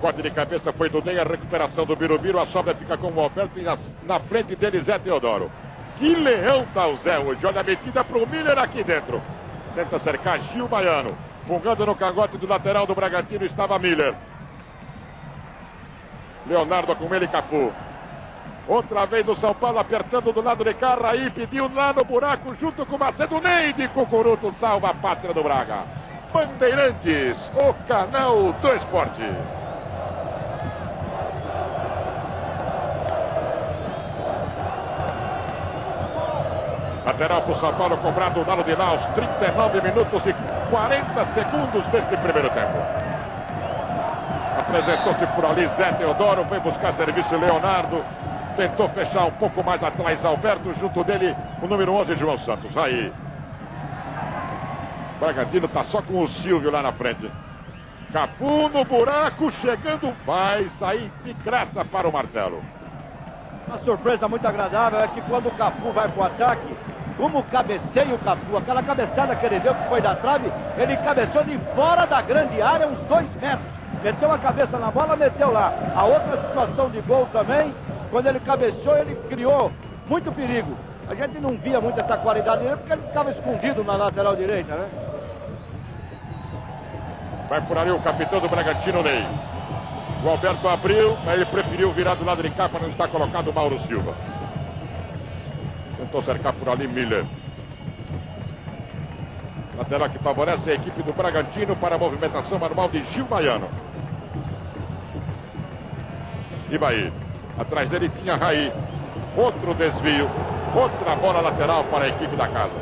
Speaker 1: Corte de cabeça foi do Ney, a recuperação do Birubiru, a sobra fica com o Alberto e na, na frente dele Zé Teodoro. Que leão tá o Zé hoje, olha a metida pro Miller aqui dentro. Tenta cercar Gil Baiano, fungando no cangote do lateral do Bragantino estava Miller. Leonardo com ele Cafu. Outra vez do São Paulo apertando do lado de cá. Raí pediu lá no buraco junto com o Macedo Neide. Cucuruto salva a pátria do Braga. Bandeirantes, o canal do esporte. Lateral para o São Paulo, cobrado o lado de lá aos 39 minutos e 40 segundos deste primeiro tempo. Apresentou-se por ali Zé Teodoro, foi buscar serviço Leonardo. Tentou fechar um pouco mais atrás Alberto, junto dele o número 11 João Santos. Aí. Bragantino está só com o Silvio lá na frente. Cafu no buraco, chegando, vai sair de graça para o Marcelo.
Speaker 5: Uma surpresa muito agradável é que quando o Cafu vai para o ataque, como cabeceia o Cafu, aquela cabeçada que ele deu que foi da trave, ele cabeceou de fora da grande área, uns dois metros. Meteu a cabeça na bola, meteu lá. A outra situação de gol também, quando ele cabeceou, ele criou muito perigo. A gente não via muito essa qualidade dele porque ele ficava escondido na lateral direita, né?
Speaker 1: Vai por ali o capitão do Bragantino, Ney. O Alberto abriu, mas ele preferiu virar do lado de cá para não estar colocado o Mauro Silva. Tentou cercar por ali Miller. Lateral que favorece a equipe do Bragantino para a movimentação normal de Gil Baiano. Ibaí. Atrás dele tinha Raí. Outro desvio. Outra bola lateral para a equipe da casa.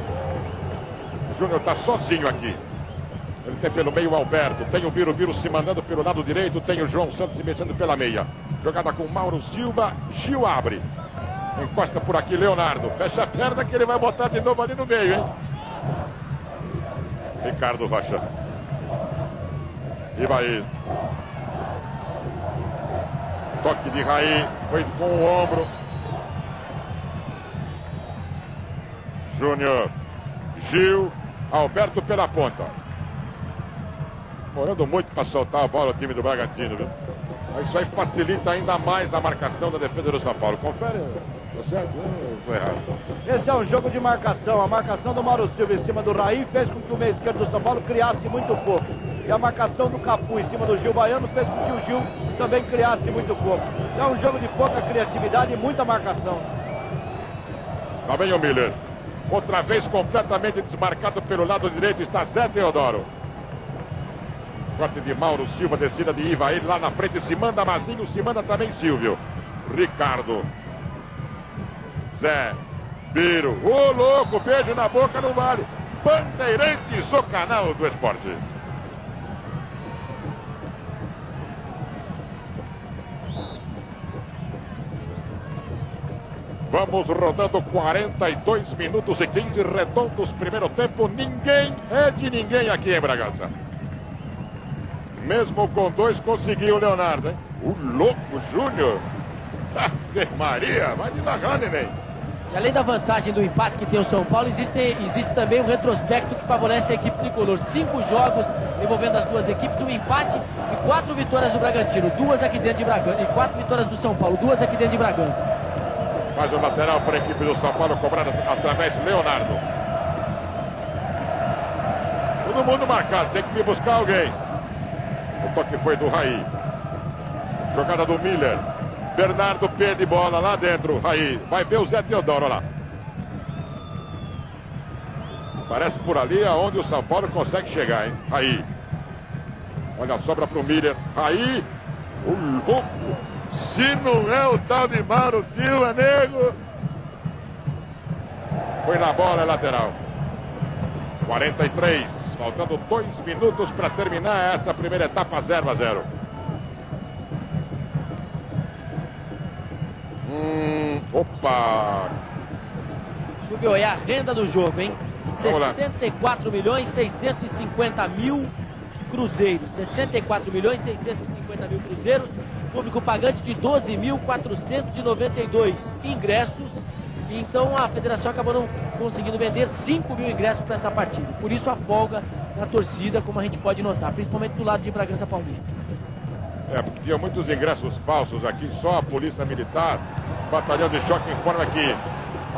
Speaker 1: O Júnior está sozinho aqui. Ele tem pelo meio o Alberto. Tem o Viro Viro se mandando pelo lado direito. Tem o João Santos se mexendo pela meia. Jogada com Mauro Silva. Gil abre. Encosta por aqui Leonardo. Fecha a perna que ele vai botar de novo ali no meio, hein? Ricardo Rocha. Ibaí. Toque de Raí. Foi com o ombro. Júnior. Gil. Alberto pela ponta. Demorando muito para soltar a bola o time do Bragantino, viu? Isso aí facilita ainda mais a marcação da defesa do São Paulo. Confere, tá certo? Eu tô errado.
Speaker 5: Esse é um jogo de marcação. A marcação do Mauro Silva em cima do Raí fez com que o meio esquerdo do São Paulo criasse muito pouco. E a marcação do Cafu em cima do Gil Baiano fez com que o Gil também criasse muito pouco. É um jogo de pouca criatividade e muita marcação.
Speaker 1: Lá vem o Miller. Outra vez completamente desmarcado pelo lado direito está Zé Teodoro. Corte de Mauro Silva, descida de Ivaí. Lá na frente se manda Mazinho, se manda também Silvio. Ricardo. Zé. Biro. Ô louco, beijo na boca não vale. Bandeirantes, o canal do esporte. Vamos rodando 42 minutos e 15 redondos primeiro tempo. Ninguém é de ninguém aqui em Bragança. Mesmo com dois conseguiu o Leonardo, hein? O louco Júnior. *laughs* Maria, vai devagar, neném.
Speaker 4: E além da vantagem do empate que tem o São Paulo, existe, existe também um retrospecto que favorece a equipe tricolor. Cinco jogos envolvendo as duas equipes, um empate e quatro vitórias do Bragantino, duas aqui dentro de Bragança, e quatro vitórias do São Paulo, duas aqui dentro de Bragança.
Speaker 1: Mais o lateral para a equipe do São Paulo, cobrado através de Leonardo. Todo mundo marcado, tem que vir buscar alguém. O toque foi do Raí. Jogada do Miller. Bernardo perde bola lá dentro. Raí. Vai ver o Zé Teodoro lá. Parece por ali aonde o São Paulo consegue chegar, hein? Raí. Olha sobra pro Miller. Raí. O louco. Se não é o tal de Mauro Silva, nego. Foi na bola, é lateral. 43. Faltando dois minutos para terminar esta primeira etapa 0 a 0. Hum, opa!
Speaker 4: Subiu aí a renda do jogo, hein? 64 milhões 650 mil cruzeiros. 64 milhões 650 mil cruzeiros. Público pagante de 12.492 ingressos. Então a federação acabou não conseguindo vender 5 mil ingressos para essa partida. Por isso a folga na torcida, como a gente pode notar, principalmente do lado de Bragança Paulista.
Speaker 1: É, tinha muitos ingressos falsos aqui, só a Polícia Militar, Batalhão de Choque informa que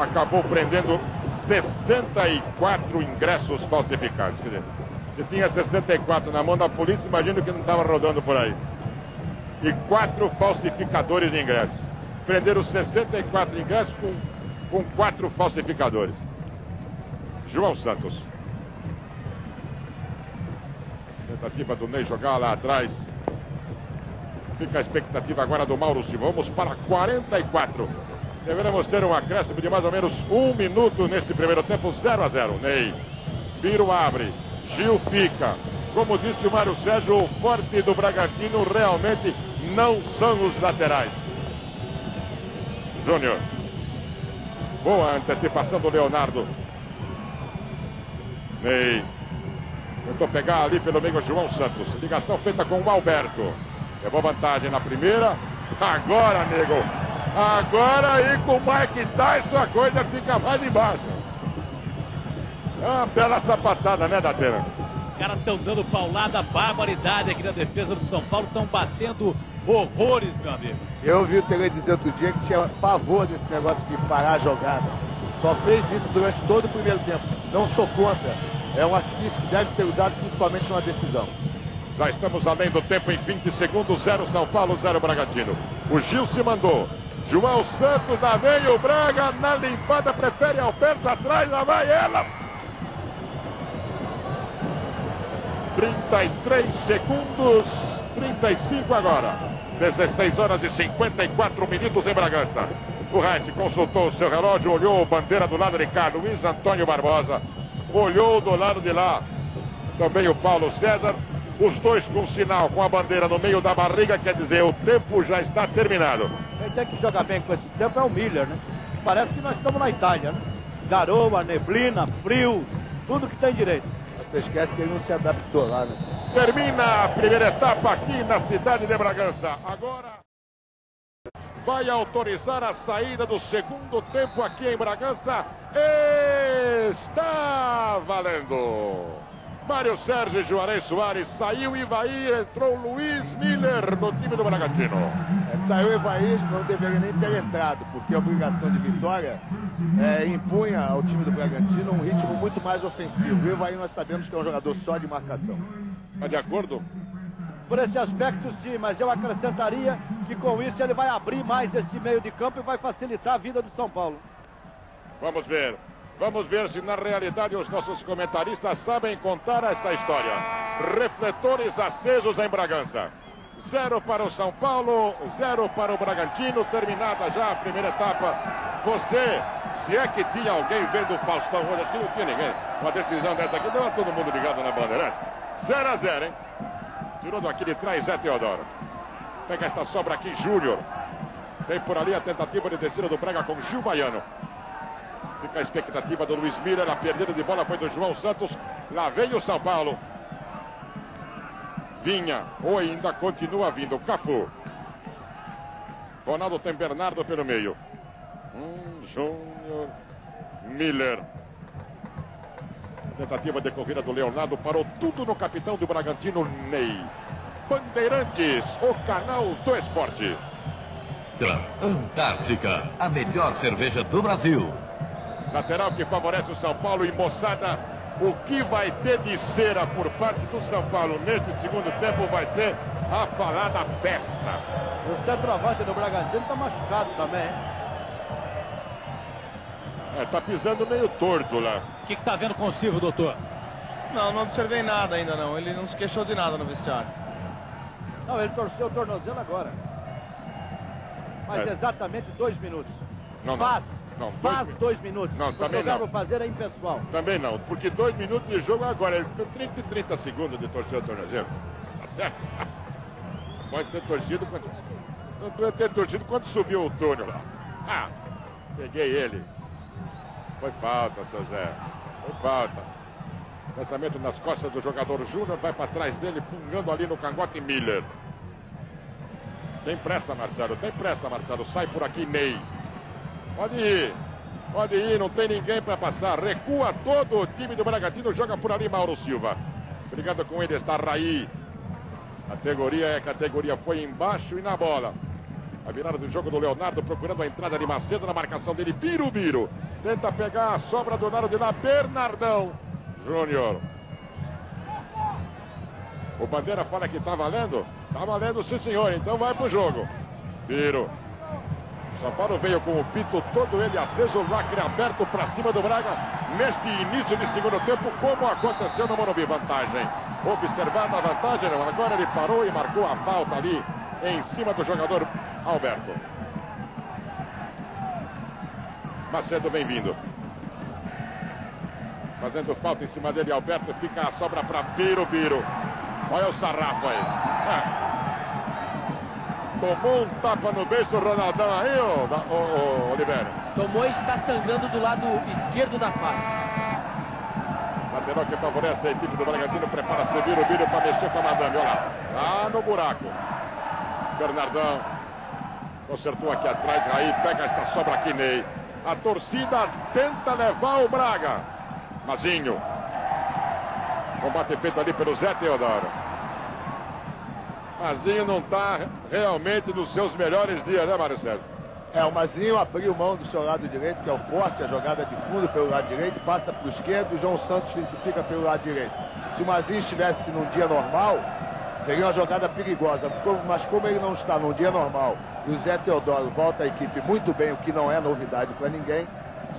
Speaker 1: acabou prendendo 64 ingressos falsificados. Quer dizer, se tinha 64 na mão da polícia, imagina que não estava rodando por aí. E quatro falsificadores de ingressos. Prenderam 64 ingressos com, com quatro falsificadores. João Santos. Tentativa do Ney jogar lá atrás. Fica a expectativa agora do Mauro Silva. Vamos para 44. Deveremos ter um acréscimo de mais ou menos um minuto neste primeiro tempo, 0 a 0. Ney. Biro abre. Gil fica. Como disse o Mário Sérgio, o forte do Bragantino realmente não são os laterais. Júnior. Boa antecipação do Leonardo. Ney. Tentou pegar ali pelo meio João Santos. Ligação feita com o Alberto. Levou vantagem na primeira. Agora, nego. Agora aí com o Mike Tyson a coisa fica mais embaixo. É uma bela sapatada, né, Datena?
Speaker 3: Os caras estão dando paulada, barbaridade aqui na defesa do São Paulo. Estão batendo horrores, meu amigo.
Speaker 6: Eu vi o Tele dizer outro dia que tinha pavor desse negócio de parar a jogada. Só fez isso durante todo o primeiro tempo. Não sou contra. É um artifício que deve ser usado principalmente numa decisão.
Speaker 1: Já estamos além do tempo em 20 segundos, 0 São Paulo, 0 Bragantino. O Gil se mandou. João Santos na veia, o Braga na limpada, prefere Alberto atrás, lá vai ela. 33 segundos, 35 agora. 16 horas e 54 minutos em Bragança. O Reit consultou o seu relógio, olhou bandeira do lado de cá, Luiz Antônio Barbosa. Olhou do lado de lá também o Paulo César. Os dois com sinal, com a bandeira no meio da barriga, quer dizer, o tempo já está terminado.
Speaker 5: Quem tem que jogar bem com esse tempo é o Miller, né? Parece que nós estamos na Itália, né? Garoa, neblina, frio, tudo que tem direito.
Speaker 6: Você esquece que ele não se adaptou lá, né?
Speaker 1: Termina a primeira etapa aqui na cidade de Bragança. Agora vai autorizar a saída do segundo tempo aqui em Bragança. Está valendo! Mário Sérgio Juarez Soares saiu Ivaí, entrou Luiz Miller no time do Bragantino.
Speaker 6: É, saiu Evaí, não deveria nem ter entrado, porque a obrigação de vitória é, impunha ao time do Bragantino um ritmo muito mais ofensivo. O Evaí nós sabemos que é um jogador só de marcação.
Speaker 1: Está de acordo?
Speaker 5: Por esse aspecto, sim, mas eu acrescentaria que com isso ele vai abrir mais esse meio de campo e vai facilitar a vida do São Paulo.
Speaker 1: Vamos ver. Vamos ver se na realidade os nossos comentaristas sabem contar esta história. Refletores acesos em Bragança. Zero para o São Paulo, zero para o Bragantino. Terminada já a primeira etapa. Você, se é que tinha alguém vendo o Faustão hoje aqui, não tinha ninguém. Uma decisão dessa aqui, deu todo mundo ligado na bandeirante. 0 a 0, hein? Tirou daqui de trás Zé Teodoro. Pega esta sobra aqui, Júnior. Tem por ali a tentativa de descida do Braga com Gil Baiano. Fica a expectativa do Luiz Miller. A perdida de bola foi do João Santos. Lá vem o São Paulo. Vinha, ou ainda continua vindo. Cafu. Ronaldo tem Bernardo pelo meio. Hum, Júnior Miller. Tentativa de corrida do Leonardo parou tudo no capitão do Bragantino, Ney. Bandeirantes, o canal do esporte.
Speaker 2: Antártica, a melhor cerveja do Brasil.
Speaker 1: Lateral que favorece o São Paulo e moçada, o que vai ter de cera por parte do São Paulo neste segundo tempo vai ser a falada festa.
Speaker 5: O centroavante do Bragantino está machucado também. hein?
Speaker 1: É, tá pisando meio torto lá.
Speaker 3: O que está vendo com o Silvio, doutor?
Speaker 9: Não, não observei nada ainda não. Ele não se queixou de nada no vestiário.
Speaker 5: Não, ele torceu o tornozelo agora. Faz
Speaker 1: É.
Speaker 5: exatamente dois minutos.
Speaker 1: Não, não.
Speaker 5: faz,
Speaker 1: Não, dois
Speaker 5: faz
Speaker 1: mi-
Speaker 5: dois minutos.
Speaker 1: Não,
Speaker 5: o que
Speaker 1: também
Speaker 5: eu quero
Speaker 1: não.
Speaker 5: fazer é impessoal.
Speaker 1: Também não, porque dois minutos de jogo agora. Ele ficou 30 e 30 segundos de torcer o tornozelo. Tá certo? Pode ter torcido quando. Não pode ter torcido quando subiu o túnel lá. Ah, peguei ele. Foi falta, seu Zé. Foi falta. Lançamento nas costas do jogador Júnior, vai para trás dele, fungando ali no cangote Miller. Tem pressa, Marcelo, tem pressa, Marcelo. Sai por aqui, Ney. Pode ir. Pode ir, não tem ninguém para passar. Recua todo o time do Bragantino, joga por ali Mauro Silva. Brigando com ele está Raí. Categoria é categoria, foi embaixo e na bola. A virada do jogo do Leonardo, procurando a entrada de Macedo na marcação dele. Biro. Tenta pegar a sobra do lado de lá, Bernardão. Júnior. O Bandeira fala que tá valendo? Tá valendo sim, senhor. Então vai pro jogo. Biro. São Paulo veio com o pito todo ele aceso, o lacre aberto para cima do Braga neste início de segundo tempo, como aconteceu no Morumbi. Vantagem. Observada a vantagem. Agora ele parou e marcou a falta ali em cima do jogador Alberto. Macedo vem vindo. Fazendo falta em cima dele, Alberto fica a sobra para Biro, Biro. Olha o sarrafo aí. Ah. Tomou um tapa no beijo o Ronaldão aí, ô, ô, ô, Oliveira.
Speaker 4: Tomou e está sangrando do lado esquerdo da face.
Speaker 1: Lateral que favorece a equipe do Bragantino. Prepara-se Biro, Biro para mexer com a madame. Olha lá. Lá no buraco. Bernardão. Consertou aqui atrás. Aí pega esta sobra aqui, Ney. A torcida tenta levar o Braga. Mazinho. Combate feito ali pelo Zé Teodoro. Mazinho não está realmente nos seus melhores dias, né, Mário Sérgio?
Speaker 6: É, o Mazinho abriu mão do seu lado direito, que é o forte, a jogada de fundo pelo lado direito, passa para o esquerdo, o João Santos fica pelo lado direito. Se o Mazinho estivesse num dia normal, seria uma jogada perigosa, mas como ele não está num dia normal e o Zé Teodoro volta à equipe muito bem, o que não é novidade para ninguém,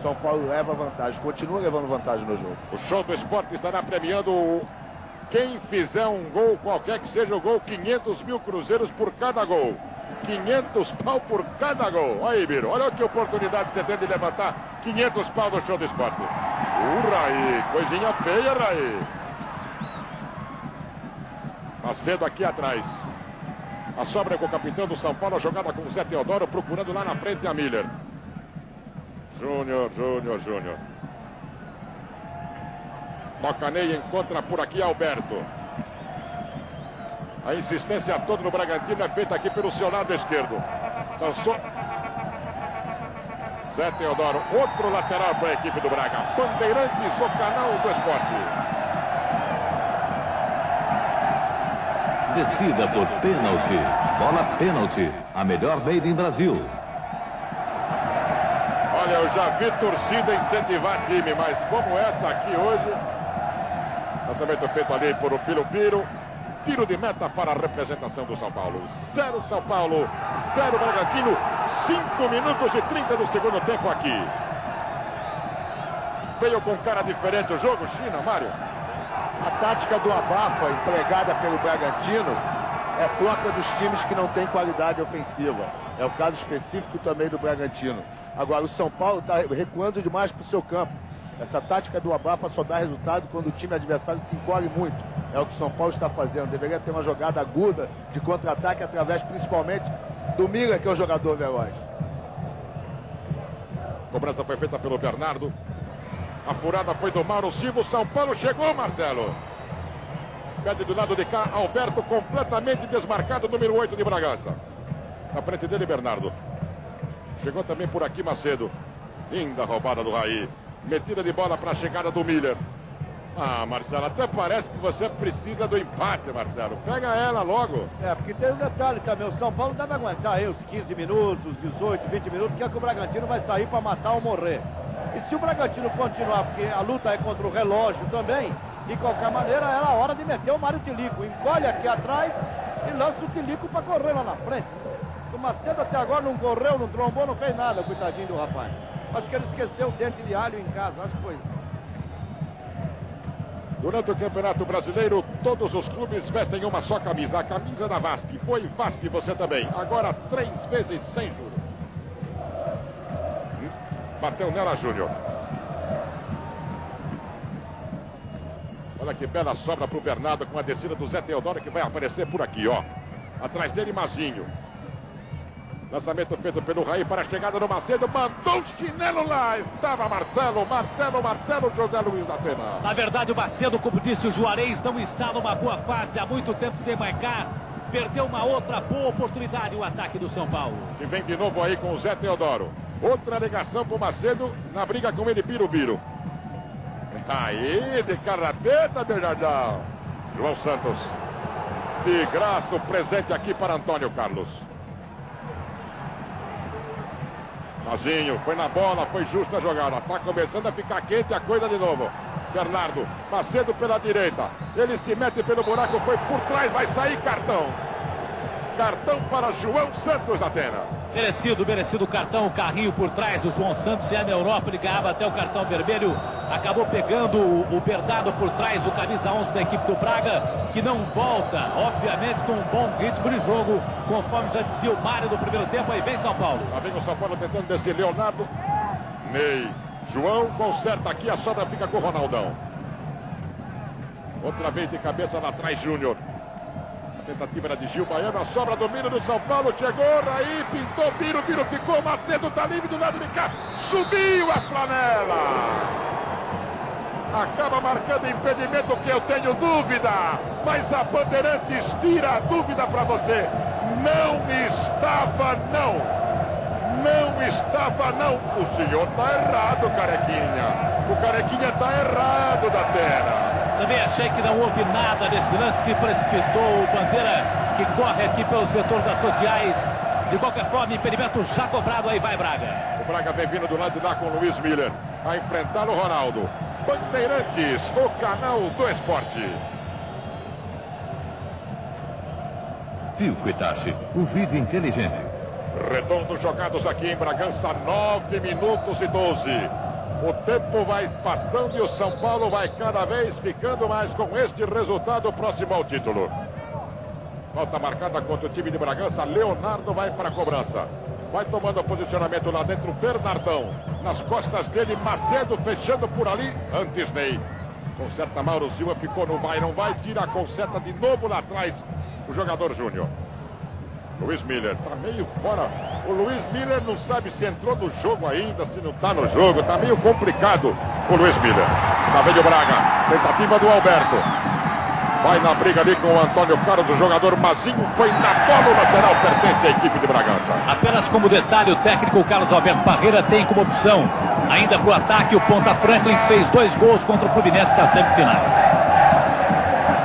Speaker 6: São Paulo leva vantagem, continua levando vantagem no jogo.
Speaker 1: O show do esporte estará premiando quem fizer um gol, qualquer que seja o gol, 500 mil cruzeiros por cada gol. 500 pau por cada gol. Olha aí, Biro. Olha que oportunidade você tem de levantar 500 pau no show do esporte. Uh, Raí. Coisinha feia, Raí. Macedo aqui atrás. A sobra com o capitão do São Paulo. A jogada com o Zé Teodoro procurando lá na frente a Miller. Júnior, Júnior, Júnior. Tocanei encontra por aqui Alberto. A insistência toda no Bragantino é feita aqui pelo seu lado esquerdo. Dançou. Zé Teodoro, outro lateral para a equipe do Braga. Bandeirantes, o canal do esporte.
Speaker 2: Decida por pênalti. Bola pênalti. A melhor made in Brasil.
Speaker 1: Olha, eu já vi torcida incentivar time, mas como essa aqui hoje. Lançamento feito ali por o Piro Piro. Tiro de meta para a representação do São Paulo. Zero São Paulo, zero Bragantino. 5 minutos e 30 do segundo tempo aqui. Veio com cara diferente o jogo, China, Mário.
Speaker 6: A tática do abafa empregada pelo Bragantino é própria dos times que não têm qualidade ofensiva. É o caso específico também do Bragantino. Agora, o São Paulo está recuando demais para o seu campo. Essa tática do abafa só dá resultado quando o time adversário se encolhe muito. É o que o São Paulo está fazendo. Deveria ter uma jogada aguda de contra-ataque através principalmente do Mira, que é o jogador veloz.
Speaker 1: Cobrança foi feita pelo Bernardo. A furada foi do Mauro Silva. São Paulo chegou, Marcelo. Pede do lado de cá, Alberto completamente desmarcado, número 8 de Bragança. Na frente dele, Bernardo. Chegou também por aqui Macedo. Linda roubada do Raí. Metida de bola para a chegada do Miller. Ah, Marcelo, até parece que você precisa do empate, Marcelo. Pega ela logo.
Speaker 5: É, porque tem um detalhe também. O São Paulo deve aguentar aí os 15 minutos, os 18, 20 minutos, que é que o Bragantino vai sair para matar ou morrer. E se o Bragantino continuar, porque a luta é contra o relógio também, de qualquer maneira, era a hora de meter o Mário Tilico. Encolhe aqui atrás e lança o Tilico para correr lá na frente. O Macedo até agora não correu, não trombou, não fez nada, coitadinho do rapaz. Acho que ele esqueceu o dente de alho em casa, acho que foi isso.
Speaker 1: Durante o Campeonato Brasileiro, todos os clubes vestem uma só camisa, a camisa da VASP. Foi VASP você também. Agora três vezes sem juros. Bateu nela, Júnior. Olha que bela sobra para o Bernardo com a descida do Zé Teodoro que vai aparecer por aqui, ó. Atrás dele, Mazinho. Lançamento feito pelo Raí para a chegada do Macedo. Mandou o chinelo lá. Estava Marcelo, Marcelo, Marcelo, José Luiz da Pena.
Speaker 3: Na verdade, o Macedo, como disse o Juarez, não está numa boa fase. Há muito tempo sem marcar. Perdeu uma outra boa oportunidade o ataque do São Paulo.
Speaker 1: E vem de novo aí com o Zé Teodoro. Outra ligação para o Macedo na briga com ele, Biro. Aí, de carapeta, Bernardão. João Santos. De graça o presente aqui para Antônio Carlos. Mazinho, foi na bola, foi justa a jogada. Tá começando a ficar quente a coisa de novo. Bernardo, Macedo pela direita. Ele se mete pelo buraco, foi por trás, vai sair cartão. Cartão para João Santos, Atena.
Speaker 3: Merecido, merecido cartão, o carrinho por trás do João Santos. Se é na Europa, ele ganhava até o cartão vermelho. Acabou pegando o, o Bernardo por trás, o camisa 11 da equipe do Braga, que não volta, obviamente, com um bom ritmo de jogo, conforme já dizia o Mário no primeiro tempo. Aí vem São Paulo.
Speaker 1: Lá vem o São Paulo tentando descer. Leonardo Ney. João conserta aqui, a sobra fica com o Ronaldão. Outra vez de cabeça lá atrás, Júnior. Tentativa era de Gil Baiano, a sobra domínio do São Paulo, chegou, aí pintou, Biro, Biro ficou, Macedo tá livre do lado de cá, subiu a flanela acaba marcando impedimento que eu tenho dúvida, mas a Bandeirantes tira a dúvida para você. Não estava não. Não estava não. O senhor está errado, Carequinha. O Carequinha está errado da terra.
Speaker 3: Também achei que não houve nada nesse lance, se precipitou o Bandeira que corre aqui pelo setor das sociais. De qualquer forma, impedimento já cobrado, aí vai Braga.
Speaker 1: O Braga vem vindo do lado de lá com o Luiz Miller. A enfrentar o Ronaldo. Bandeirantes, o canal do esporte.
Speaker 2: Filco Itachi, o vídeo inteligente.
Speaker 1: Redondo jogados aqui em Bragança, 9 minutos e 12. O tempo vai passando e o São Paulo vai cada vez ficando mais com este resultado próximo ao título. Falta marcada contra o time de Bragança. Leonardo vai para a cobrança. Vai tomando posicionamento lá dentro. Bernardão. Nas costas dele. Macedo fechando por ali. Antes Ney. Conserta Mauro Silva. Ficou no vai, não vai. Tira, conserta de novo lá atrás. O jogador Júnior. Luiz Miller tá meio fora. O Luiz Miller não sabe se entrou no jogo ainda, se não tá no jogo. Tá meio complicado o Luiz Miller. Tá vendo o Braga. Tentativa do Alberto. Vai na briga ali com o Antônio Carlos, o jogador Mazinho foi na bola, o lateral pertence à equipe de Bragança.
Speaker 3: Apenas como detalhe, o técnico Carlos Alberto Parreira tem como opção, ainda para o ataque, o Ponta Franklin fez dois gols contra o Fluminense das semifinais.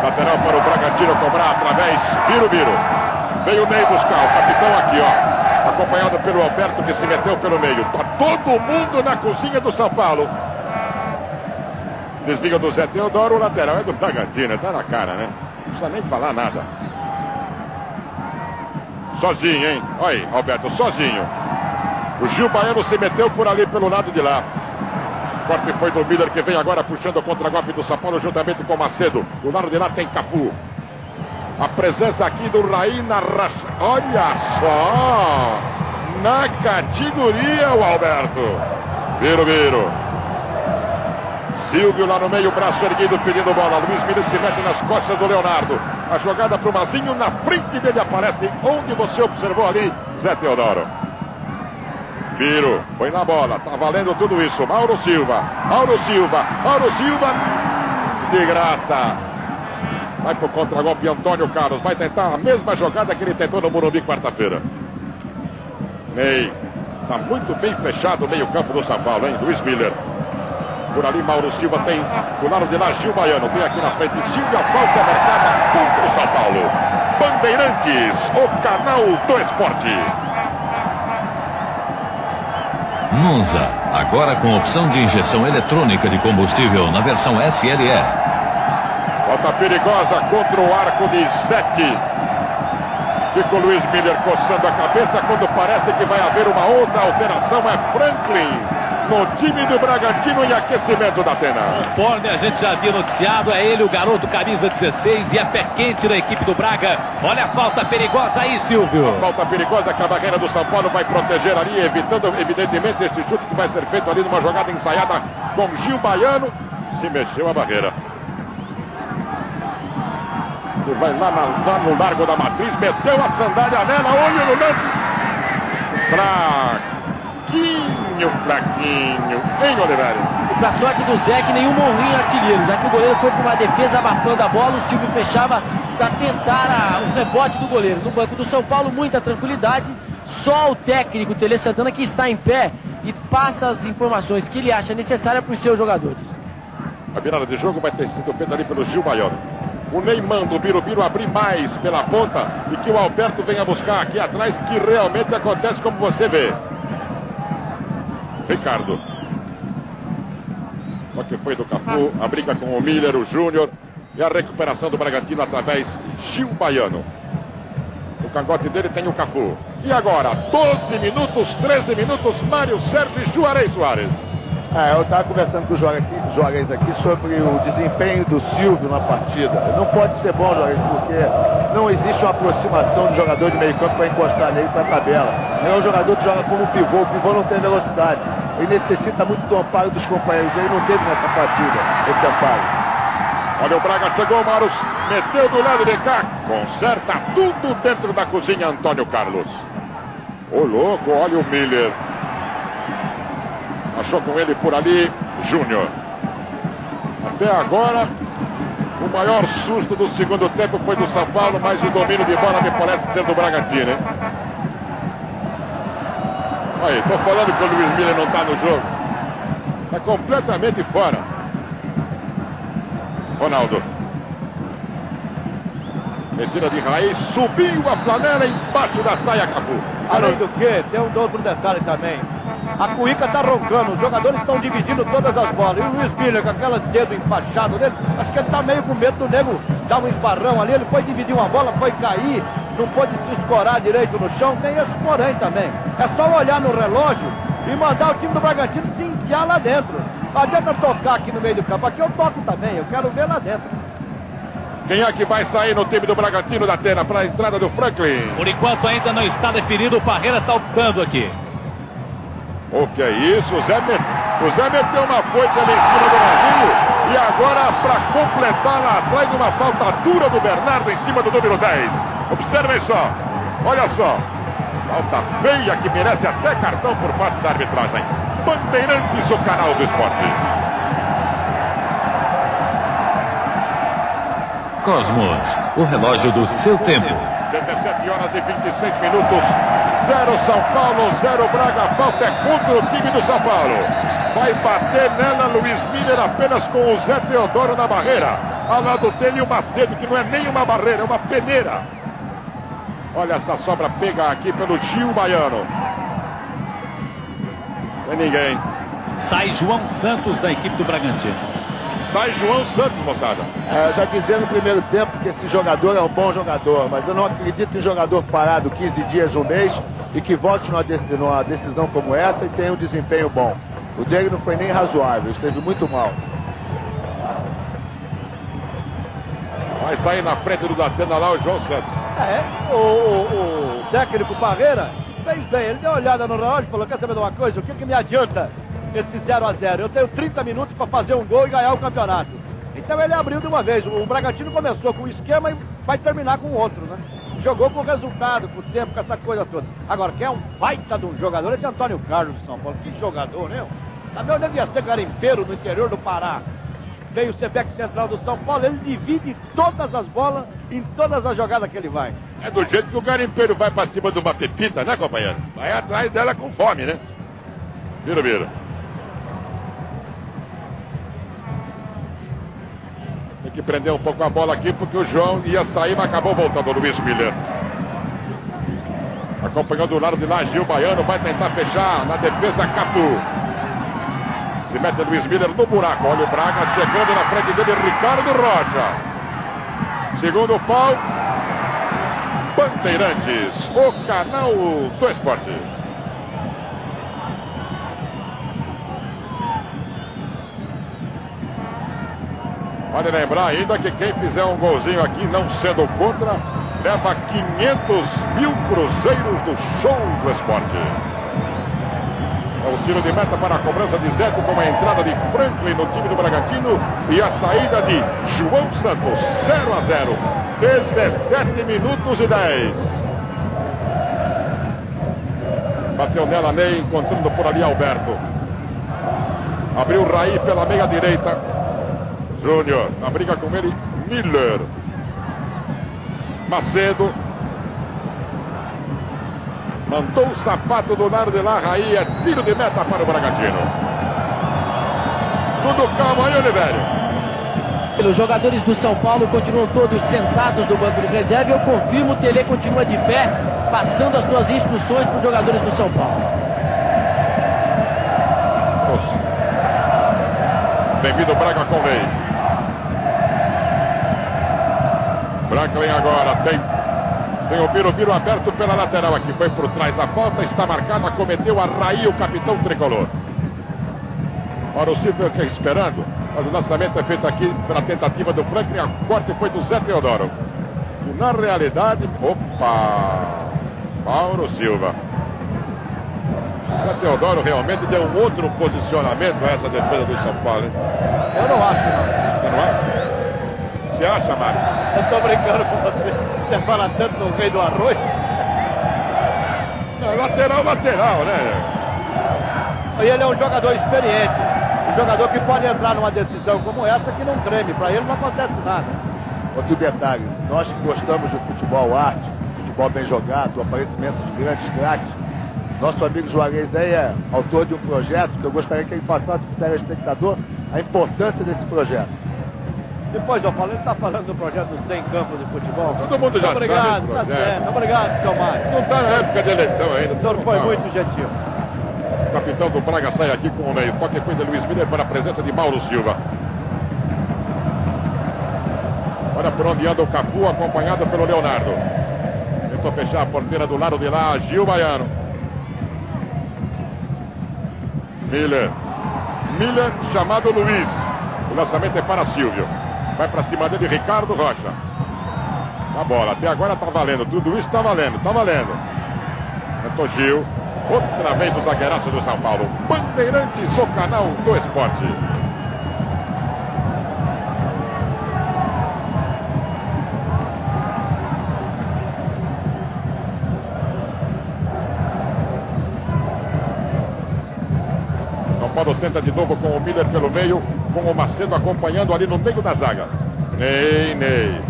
Speaker 1: Lateral para o Bragantino cobrar através, Biro Biro. Veio o Ney buscar, o capitão aqui, ó. Acompanhado pelo Alberto que se meteu pelo meio. Tá todo mundo na cozinha do São Paulo. Desliga do Zé Teodoro, o lateral é do Bragantino, tá na cara, né? Não precisa nem falar nada. Sozinho, hein? Olha aí, Alberto, sozinho. O Gil Baiano se meteu por ali pelo lado de lá. Corte foi do Miller que vem agora puxando o contra-golpe do São Paulo juntamente com o Macedo. Do lado de lá tem Capu. A presença aqui do Raí na. Olha só! Na categoria o Alberto. Viro, viro. Silvio lá no meio, braço erguido pedindo bola. Luiz Miller se mete nas costas do Leonardo. A jogada para o Mazinho, na frente dele aparece onde você observou ali, Zé Teodoro. Viro, foi na bola, tá valendo tudo isso. Mauro Silva, Mauro Silva, Mauro Silva, de graça. Vai pro contra-golpe Antônio Carlos, vai tentar a mesma jogada que ele tentou no Morumbi quarta-feira. Ney, tá muito bem fechado o meio-campo do São Paulo, hein? Luiz Miller. Por ali, Mauro Silva tem do lado de lá, Gil Baiano. Vem aqui na frente, Silvia, falta marcada contra o São Paulo. Bandeirantes, o canal do esporte.
Speaker 2: Monza, agora com opção de injeção eletrônica de combustível na versão SLE.
Speaker 1: Falta perigosa contra o arco de sete. Fica o Luiz Miller coçando a cabeça quando parece que vai haver uma outra alteração. É Franklin no time do Bragantino em aquecimento da Atena.
Speaker 3: Conforme a gente já havia noticiado, é ele o garoto camisa 16 e é pé quente da equipe do Braga. Olha a falta perigosa aí, Silvio.
Speaker 1: A falta perigosa que a barreira do São Paulo vai proteger ali, evitando evidentemente esse chute que vai ser feito ali numa jogada ensaiada com Gil Baiano. Se mexeu a barreira. Ele vai lá, na, lá no largo da matriz, meteu a sandália nela, olho no lance. Fraquinho, fraquinho. Hein, Oliveira?
Speaker 4: E pra sorte do Zé, que nenhum morrinho artilheiro, já que o goleiro foi para uma defesa abafando a bola, o Silvio fechava para tentar a, o rebote do goleiro. No banco do São Paulo, muita tranquilidade. Só o técnico Tele Santana que está em pé e passa as informações que ele acha necessárias para os seus jogadores.
Speaker 1: A virada de jogo vai ter sido feita ali pelo Gil Baiano. O Ney manda o Birubiru abrir mais pela ponta e que o Alberto venha buscar aqui atrás, que realmente acontece como você vê. Ricardo. Só que foi do Cafu, a briga com o Miller, o Júnior e a recuperação do Bragantino através Gil Baiano. O cangote dele tem o Cafu. E agora, 12 minutos, 13 minutos, Mário Sérgio Juarez Soares.
Speaker 6: É, eu estava conversando com o Juarez aqui sobre o desempenho do Silvio na partida. Não pode ser bom, Juarez, porque não existe uma aproximação de jogador de meio campo para encostar nele para a tabela. Não é um jogador que joga como pivô, o pivô não tem velocidade. e necessita muito do amparo dos companheiros. Ele não teve nessa partida esse amparo.
Speaker 1: Olha o Braga chegou, Maros, meteu do lado de cá, conserta tudo dentro da cozinha, Antônio Carlos. Ô louco, olha o Miller. Achou com ele por ali, Júnior. Até agora, o maior susto do segundo tempo foi do São Paulo, mas o domínio de bola me parece ser do Bragantino, hein? Aí, tô falando que o Luiz Miller não tá no jogo. Tá completamente fora. Ronaldo. Medida de raiz, subiu a flanela embaixo da saia, Capu.
Speaker 5: Além do que, tem um outro detalhe também. A Cuíca tá roncando, os jogadores estão dividindo todas as bolas. E o Luiz Miller, com aquele dedo enfaixado dele, acho que ele tá meio com medo do nego dar um esbarrão ali. Ele foi dividir uma bola, foi cair, não pôde se escorar direito no chão. Tem esse porém também. É só olhar no relógio e mandar o time do Bragantino se enfiar lá dentro. Não adianta tocar aqui no meio do campo. Aqui eu toco também, eu quero ver lá dentro.
Speaker 1: Quem é que vai sair no time do Bragantino da Tena para a entrada do Franklin?
Speaker 3: Por enquanto ainda não está definido, o Parreira está optando aqui.
Speaker 1: O que é isso? O Zé, met... o Zé meteu uma foice ali em cima do navio e agora para completar lá atrás uma falta dura do Bernardo em cima do número 10. Observem só, olha só. Falta feia que merece até cartão por parte da arbitragem. Bandeirantes, o canal do esporte.
Speaker 2: Cosmos, o relógio do seu tempo.
Speaker 1: 17 horas e 26 minutos. 0 São Paulo, 0 Braga. Falta é contra o time do São Paulo. Vai bater nela Luiz Miller apenas com o Zé Teodoro na barreira. Ao lado dele o Macedo, que não é nem uma barreira, é uma peneira. Olha essa sobra pega aqui pelo Gil Baiano. Tem ninguém.
Speaker 3: Sai João Santos da equipe do Bragantino.
Speaker 1: Sai João Santos, moçada.
Speaker 6: É, já dizia no primeiro tempo que esse jogador é um bom jogador, mas eu não acredito em jogador parado 15 dias, um mês e que volte numa, numa decisão como essa e tenha um desempenho bom. O dele não foi nem razoável, esteve muito mal.
Speaker 1: Vai sair na frente do Datena lá o João Santos.
Speaker 5: É, o, o, o técnico Parreira fez bem. Ele deu uma olhada no relógio e falou: Quer saber de uma coisa? O que, que me adianta esse 0 a 0 Eu tenho 30 minutos para fazer um gol e ganhar o campeonato. Então ele abriu de uma vez. O Bragantino começou com um esquema e vai terminar com outro, né? Jogou com resultado, com o tempo, com essa coisa toda. Agora, quem é um baita de um jogador? Esse Antônio Carlos de São Paulo. Que jogador, né? Também onde ele ia ser garimpeiro no interior do Pará. Veio o CBEC Central do São Paulo, ele divide todas as bolas em todas as jogadas que ele vai.
Speaker 1: É do jeito que o garimpeiro vai pra cima de uma pepita, né, companheiro? Vai atrás dela com fome, né? Vira, vira. Tem que prender um pouco a bola aqui, porque o João ia sair, mas acabou voltando o Luiz Miller. Acompanhando o lado de lá, Gil Baiano vai tentar fechar na defesa Capu. Se mete Luiz Miller no buraco. Olha o Braga chegando na frente dele, Ricardo Rocha. Segundo pau, Bandeirantes, o canal do esporte. Vale lembrar ainda que quem fizer um golzinho aqui, não sendo contra, leva 500 mil cruzeiros do show do esporte. É o tiro de meta para a cobrança de Zeto com a entrada de Franklin no time do Bragantino e a saída de João Santos, 0 a 0. 17 minutos e 10. Bateu nela Ney, encontrando por ali Alberto. Abriu Raí pela meia direita. Júnior, na briga com ele, Miller. Macedo, Mandou o sapato do lado de lá, Raí, é tiro de meta para o Bragantino. Tudo calmo aí, Oliveira.
Speaker 4: Os jogadores do São Paulo continuam todos sentados no banco de reserva eu confirmo, o Tele continua de pé, passando as suas instruções para os jogadores do São Paulo.
Speaker 1: Bem-vindo, Braga Convei. Franklin agora tem tem o Birubiru aberto pela lateral aqui. Foi por trás a falta. Está marcada. Cometeu a Raí, o capitão tricolor. Para o Silvio que esperando. Mas o lançamento é feito aqui pela tentativa do Franklin. A corte foi do Zé Teodoro. E na realidade. Opa! Mauro Silva. O Teodoro realmente deu um outro posicionamento a essa defesa do São Paulo, hein?
Speaker 5: Eu não acho, não.
Speaker 1: Você não acha? Você acha, Mário?
Speaker 5: Eu tô brincando com você. Você fala tanto no meio do arroz.
Speaker 1: Não, lateral, lateral, né?
Speaker 5: E ele é um jogador experiente. Um jogador que pode entrar numa decisão como essa que não treme. Para ele não acontece nada.
Speaker 6: Outro detalhe, nós que gostamos do futebol arte, futebol bem jogado, do aparecimento de grandes craques, nosso amigo Juarez aí é autor de um projeto que eu gostaria que ele passasse para o telespectador a importância desse projeto.
Speaker 5: Depois, eu falei, ele está falando do projeto 100 campos de futebol.
Speaker 1: Todo mundo já
Speaker 5: Obrigado,
Speaker 1: sabe do
Speaker 5: tá certo. Obrigado, seu Mário.
Speaker 1: Não está na época de eleição ainda.
Speaker 5: O senhor
Speaker 1: não
Speaker 5: foi
Speaker 1: tá.
Speaker 5: muito gentil.
Speaker 1: O capitão do Braga sai aqui com o meio. Toque foi de Luiz Miller para a presença de Mauro Silva. Olha por onde anda o Cafu, acompanhado pelo Leonardo. Tentou fechar a porteira do lado de lá, Gil Baiano. Miller. Miller chamado Luiz. O lançamento é para Silvio. Vai para cima dele Ricardo Rocha. A bola, até agora tá valendo. Tudo isso tá valendo, tá valendo. Tentou Gil. Outra vez o zagueiraço do São Paulo. Bandeirantes, o canal do esporte. Tenta de novo com o Miller pelo meio, com o Macedo acompanhando ali no meio da zaga. Ney, Ney.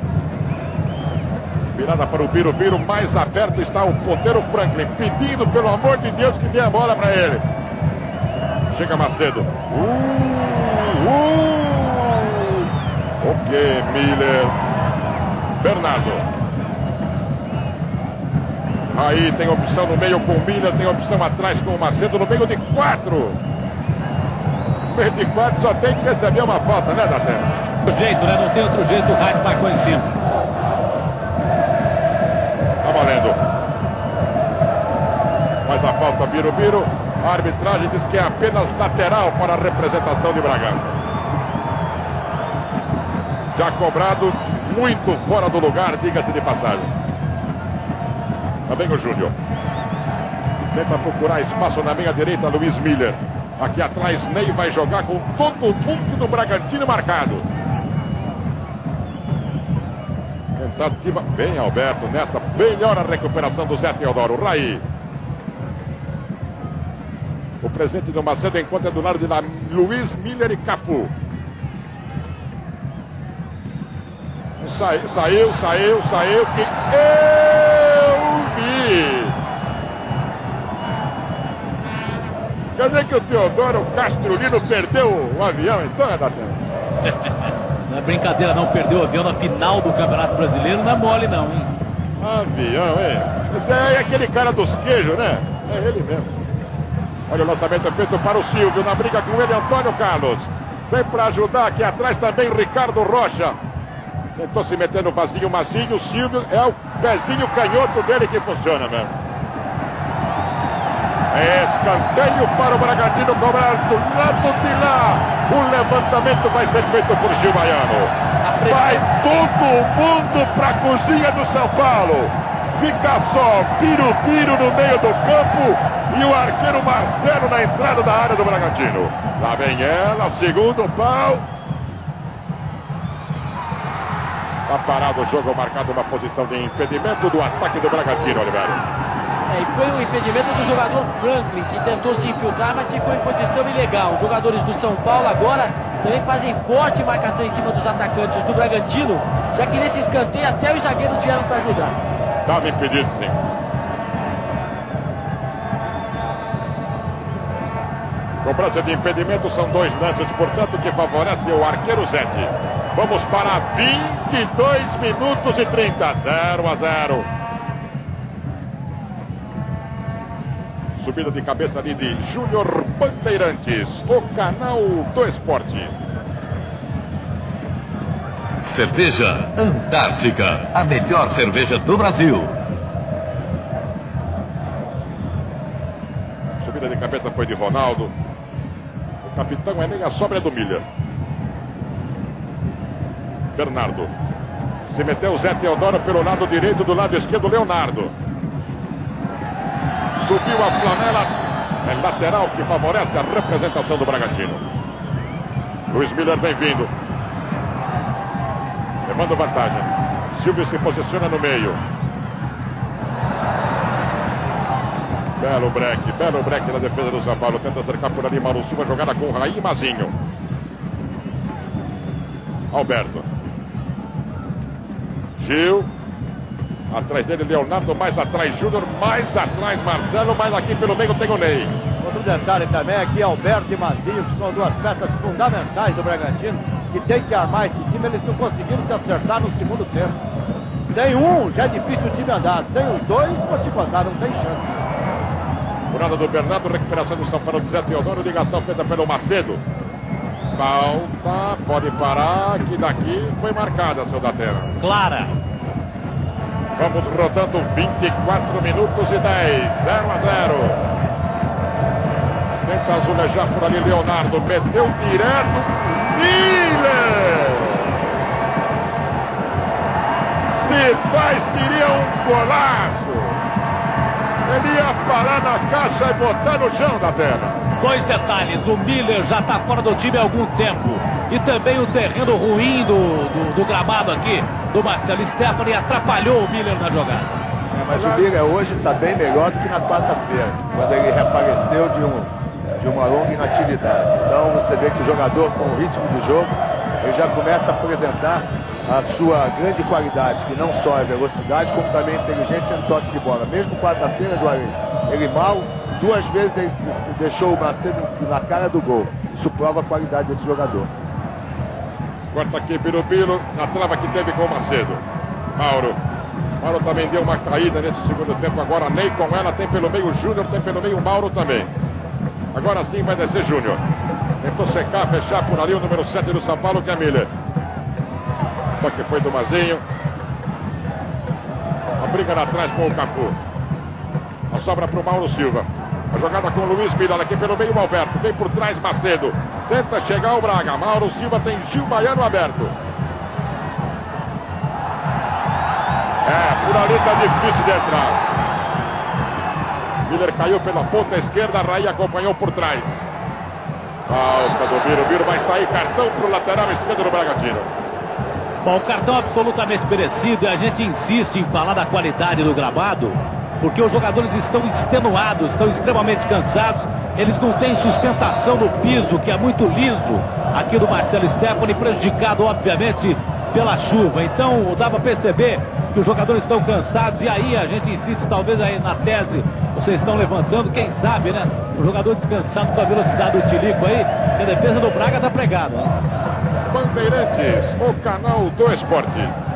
Speaker 1: Virada para o Biro, Biro mais aberto está o ponteiro Franklin, pedindo pelo amor de Deus que dê a bola para ele. Chega Macedo. Uh, uh. O que, Miller? Bernardo. Aí tem opção no meio com o Miller, tem opção atrás com o Macedo, no meio de quatro. No meio de quatro só tem que receber uma falta, né, Datena?
Speaker 3: Do jeito, né? Não tem outro jeito, o Rádio marcou em cima.
Speaker 1: Tá valendo. Faz a falta Biro Biro. A arbitragem diz que é apenas lateral para a representação de Bragança. Já cobrado, muito fora do lugar, diga-se de passagem. Também o Júnior. Tenta procurar espaço na meia direita, Luiz Miller. Aqui atrás, Ney vai jogar com todo mundo do Bragantino marcado. Tentativa. Bem, Alberto, nessa melhor a recuperação do Zé Teodoro. Raí. O presente do Macedo encontra do lado de lá Luiz Miller e Cafu. Saiu, saiu, saiu, saiu. Que Quer dizer que o Teodoro Castrolino perdeu o avião, então, é da *laughs*
Speaker 3: Não é brincadeira, não. Perdeu o avião na final do Campeonato Brasileiro, não é mole, não, hein?
Speaker 1: Avião, hein? Esse aí é aquele cara dos queijos, né? É ele mesmo. Olha o lançamento feito para o Silvio. Na briga com ele, Antônio Carlos. Vem para ajudar aqui atrás também Ricardo Rocha. Tentou se meter no vazio. O Silvio é o pezinho canhoto dele que funciona mesmo. Escanteio para o Bragantino cobrar do lado de lá. O levantamento vai ser feito por Gil Baiano. Vai todo mundo para a cozinha do São Paulo. Fica só Piro-Piro no meio do campo e o arqueiro Marcelo na entrada da área do Bragantino. Lá vem ela, segundo pau. Está parado o jogo, marcado uma posição de impedimento do ataque do Bragantino, Oliveira.
Speaker 4: É, e foi um impedimento do jogador Franklin, que tentou se infiltrar, mas ficou em posição ilegal. Os jogadores do São Paulo agora também fazem forte marcação em cima dos atacantes do Bragantino, já que nesse escanteio até os zagueiros vieram para ajudar.
Speaker 1: Estava impedido, sim. Cobrança de impedimento são dois lances, portanto, que favorece o arqueiro Zete. Vamos para 22 minutos e 30, 0 a 0. Subida de cabeça ali de Júnior Bandeirantes, o canal do esporte.
Speaker 2: Cerveja Antártica, a melhor cerveja do Brasil.
Speaker 1: Subida de cabeça foi de Ronaldo. O capitão é nem a sobra do Miller. Bernardo. Se meteu o Zé Teodoro pelo lado direito, do lado esquerdo, Leonardo. Subiu a flanela É lateral que favorece a representação do Bragantino. Luiz Miller vem vindo. Levando vantagem. Silvio se posiciona no meio. Belo break, belo break na defesa do São Paulo. Tenta acercar por ali Mauro Silva, jogada com Raí Mazinho. Alberto. Gil. Atrás dele, Leonardo, mais atrás, Júnior, mais atrás, Marcelo, mais aqui pelo meio tem o Ney.
Speaker 5: Outro detalhe também aqui, Alberto e Mazinho, que são duas peças fundamentais do Bragantino, que tem que armar esse time, eles não conseguiram se acertar no segundo tempo. Sem um, já é difícil o time andar. Sem os dois, vou te contar, não tem chance.
Speaker 1: Jurada do Bernardo, recuperação do São Paulo de Zé Teodoro, ligação feita pelo Macedo. Falta, pode parar, que daqui foi marcada, seu Datena.
Speaker 3: Clara.
Speaker 1: Vamos rodando 24 minutos e 10, 0 a 0. Tenta azulejar por ali Leonardo, meteu direto. Miller! Se faz, seria um golaço. Ele ia parar na caixa e botar no chão da tela.
Speaker 3: Dois detalhes, o Miller já está fora do time há algum tempo. E também o terreno ruim do, do, do gramado aqui do Marcelo Stephanie atrapalhou o Miller na jogada.
Speaker 6: É, mas o Miller hoje está bem melhor do que na quarta-feira, quando ele reapareceu de, um, de uma longa inatividade. Então você vê que o jogador com o ritmo do jogo, ele já começa a apresentar a sua grande qualidade, que não só é velocidade, como também inteligência no toque de bola. Mesmo quarta-feira, Juarez, ele mal, duas vezes ele deixou o Macedo na cara do gol. Isso prova a qualidade desse jogador.
Speaker 1: Corta aqui Birubiru, na trava que teve com o Macedo. Mauro. Mauro também deu uma caída nesse segundo tempo. Agora Ney com ela, tem pelo meio o Júnior, tem pelo meio o Mauro também. Agora sim vai descer Júnior. Tentou secar, fechar por ali o número 7 do São Paulo, que é Miller. Só que foi do Mazinho. A briga lá atrás com o Cafu. A sobra para o Mauro Silva. A jogada com o Luiz Miller aqui pelo meio, o Alberto. Vem por trás Macedo. Tenta chegar o Braga. Mauro Silva tem Gil Baiano aberto. É, por ali está difícil de entrar. Miller caiu pela ponta esquerda, Raí acompanhou por trás. Falta do Biro. Biro vai sair cartão para o lateral esquerdo do Bragantino.
Speaker 3: Bom, cartão absolutamente merecido e a gente insiste em falar da qualidade do gramado, porque os jogadores estão extenuados, estão extremamente cansados, eles não têm sustentação no piso, que é muito liso aqui do Marcelo Stefani, prejudicado, obviamente, pela chuva. Então, dá para perceber que os jogadores estão cansados e aí a gente insiste, talvez aí na tese, vocês estão levantando, quem sabe, né? O jogador descansado com a velocidade do Tilico aí, que a defesa do Braga está pregada.
Speaker 1: Bandeirantes, o canal do esporte.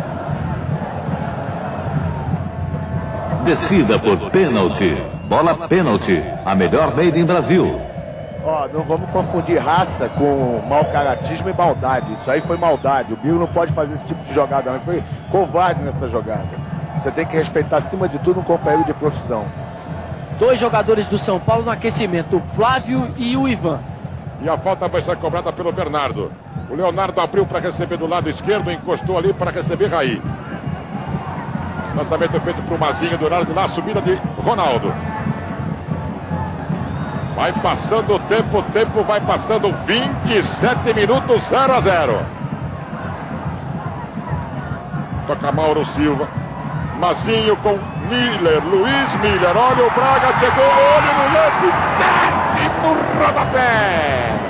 Speaker 2: Decida por pênalti. Bola pênalti. A melhor made in Brasil.
Speaker 6: Ó, não vamos confundir raça com mau caratismo e maldade. Isso aí foi maldade. O Bill não pode fazer esse tipo de jogada, não. Ele foi covarde nessa jogada. Você tem que respeitar, acima de tudo, um companheiro de profissão.
Speaker 4: Dois jogadores do São Paulo no aquecimento, o Flávio e o Ivan.
Speaker 1: E a falta vai ser cobrada pelo Bernardo. O Leonardo abriu para receber do lado esquerdo, encostou ali para receber Raí. Lançamento feito para o Mazinho do lado na subida de Ronaldo. Vai passando o tempo, o tempo vai passando 27 minutos, 0 a 0. Toca Mauro Silva. Mazinho com Miller, Luiz Miller. Olha o Braga, chegou, olho no lance, no rodapé.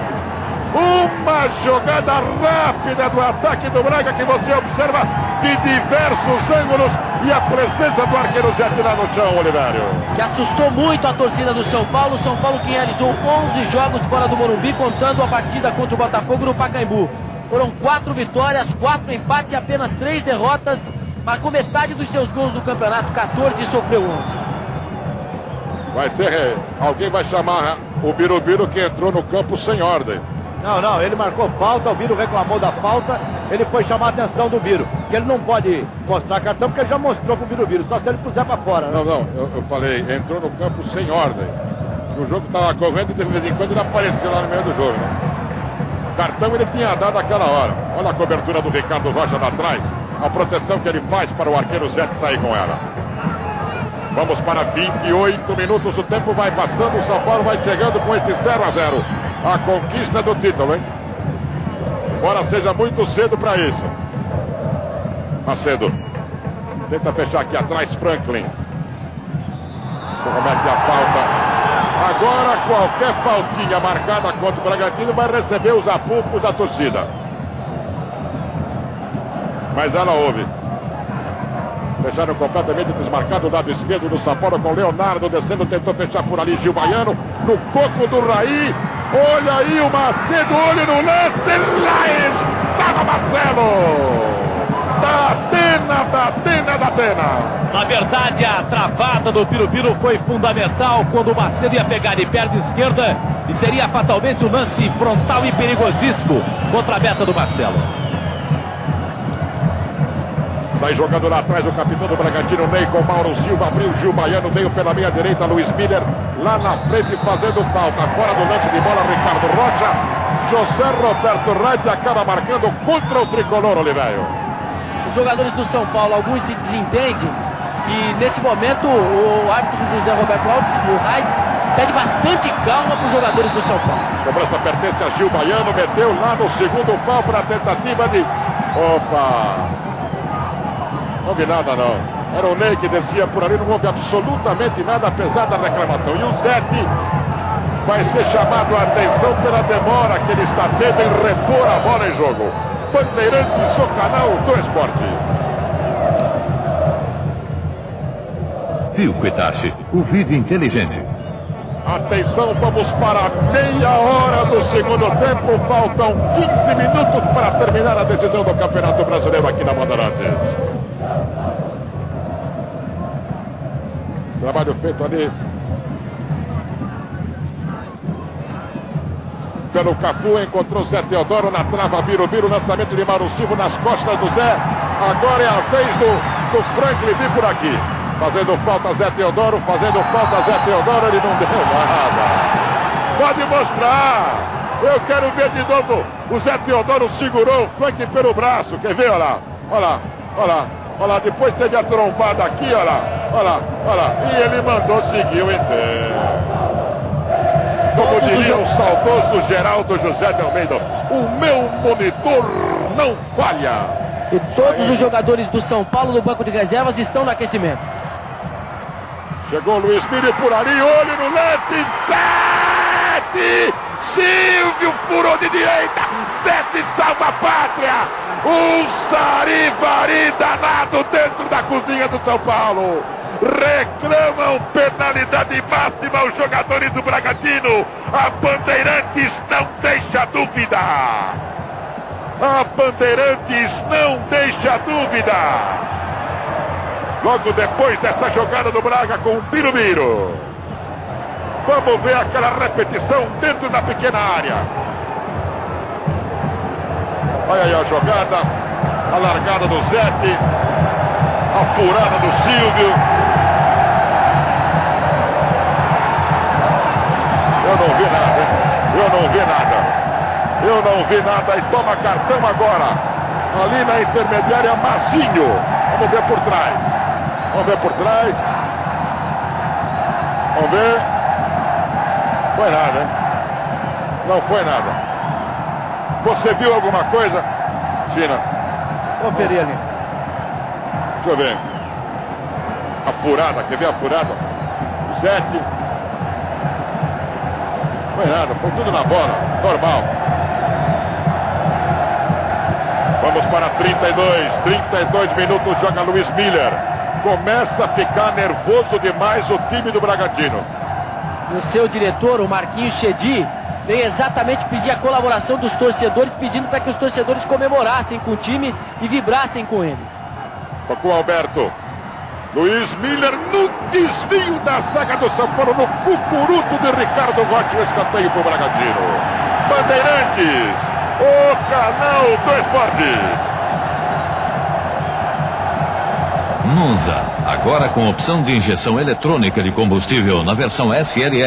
Speaker 1: Uma jogada rápida do ataque do Braga que você observa de diversos ângulos e a presença do arqueiro Zé lá no chão, Oliveira.
Speaker 4: Que assustou muito a torcida do São Paulo. São Paulo que realizou 11 jogos fora do Morumbi, contando a partida contra o Botafogo no Pacaembu. Foram quatro vitórias, quatro empates e apenas três derrotas. Marcou metade dos seus gols no campeonato, 14 e sofreu 11.
Speaker 1: Vai ter. Alguém vai chamar o Birubiru que entrou no campo sem ordem.
Speaker 5: Não, não, ele marcou falta, o Biro reclamou da falta, ele foi chamar a atenção do Biro. Que ele não pode mostrar cartão porque ele já mostrou pro Biro Biro, só se ele puser para fora. Né?
Speaker 1: Não, não, eu, eu, falei, entrou no campo sem ordem. O jogo estava correndo e de vez em quando ele apareceu lá no meio do jogo. Né? Cartão ele tinha dado aquela hora. Olha a cobertura do Ricardo Rocha lá atrás. A proteção que ele faz para o arqueiro Zé sair com ela. Vamos para 28 minutos, o tempo vai passando, o São Paulo vai chegando com esse 0 a 0. A conquista do título, hein? Embora seja muito cedo para isso. Macedo. Tenta fechar aqui atrás Franklin. Comete a falta. Agora qualquer faltinha marcada contra o Bragantino vai receber os apupos da torcida. Mas ela ouve. Fecharam completamente desmarcado o lado esquerdo do São com Leonardo descendo, tentou fechar por ali Gil Baiano. No coco do Raí. Olha aí o Macedo, olho no lance. Lá estava Marcelo da Atena, da Atena, da Atena.
Speaker 3: Na verdade, a travada do Pirupiru foi fundamental quando o Macedo ia pegar de perna esquerda e seria fatalmente um lance frontal e perigosíssimo contra a meta do Marcelo.
Speaker 1: Sai jogando lá atrás o capitão do Bragantino, Ney com Mauro Silva, abriu Gil Baiano, veio pela minha direita, Luiz Miller, lá na frente fazendo falta, fora do lance de bola, Ricardo Rocha, José Roberto Reit acaba marcando contra o tricolor, Oliveira
Speaker 4: jogadores do São Paulo, alguns se desentendem. E nesse momento o árbitro José Roberto Alves, o Raiz, pede bastante calma para os jogadores do São Paulo.
Speaker 1: Cobrança pertence a Gil Baiano, meteu lá no segundo pau para a tentativa de. Opa! Não vi nada não. Era o Ney que descia por ali, não houve absolutamente nada, apesar da reclamação. E o Zete vai ser chamado a atenção pela demora que ele está tendo em repor a bola em jogo. Bandeirantes, o canal do esporte.
Speaker 2: Viu, Quetache, o vídeo inteligente.
Speaker 1: Atenção, vamos para meia hora do segundo tempo. Faltam 15 minutos para terminar a decisão do Campeonato Brasileiro aqui na Bandeirantes. Trabalho feito ali pelo Cafu, encontrou Zé Teodoro na trava, Birubiru, lançamento de Mauro Silva nas costas do Zé. Agora é a vez do, do Franklin vir por aqui. Fazendo falta Zé Teodoro, fazendo falta Zé Teodoro, ele não deu nada. Pode mostrar. Eu quero ver de novo. O Zé Teodoro segurou o Franklin pelo braço. Quer ver? Olha lá. Olha lá. Olha lá. Depois teve a trombada aqui, olha lá. Olha lá. Olha lá. E ele mandou seguir o inteiro. Como diria o saudoso Geraldo José de Almeida, o meu monitor não falha.
Speaker 4: E todos os jogadores do São Paulo no banco de reservas estão no aquecimento.
Speaker 1: Chegou Luiz Miri por ali, olho no lance, sete! Silvio furou de direita, sete salva a pátria! Um sarivari danado dentro da cozinha do São Paulo! Reclamam penalidade máxima os jogadores do Bragantino. A Bandeirantes não deixa dúvida. A Bandeirantes não deixa dúvida. Logo depois dessa jogada do Braga com o Birubiru. Vamos ver aquela repetição dentro da pequena área. Olha aí a jogada, a largada do Zete, a furada do Silvio. Não vi nada. Eu não vi nada e toma cartão agora. Ali na intermediária, Massinho. Vamos ver por trás. Vamos ver por trás. Vamos ver. Foi nada, hein? Não foi nada. Você viu alguma coisa? China.
Speaker 5: Conferir ali.
Speaker 1: Deixa eu ver. Apurada, quer ver a apurada? Sete. Foi nada, foi tudo na bola, normal. Vamos para 32, 32 minutos, joga Luiz Miller. Começa a ficar nervoso demais o time do Bragantino.
Speaker 4: O seu diretor, o Marquinhos Chedi, veio exatamente pedir a colaboração dos torcedores, pedindo para que os torcedores comemorassem com o time e vibrassem com ele.
Speaker 1: Tocou Alberto. Luiz Miller no desvio da zaga do São Paulo, no cucuruto de Ricardo Rocha, o escanteio para o Bragantino. Bandeirantes, o canal do esporte.
Speaker 2: Monza, agora com opção de injeção eletrônica de combustível na versão SLE.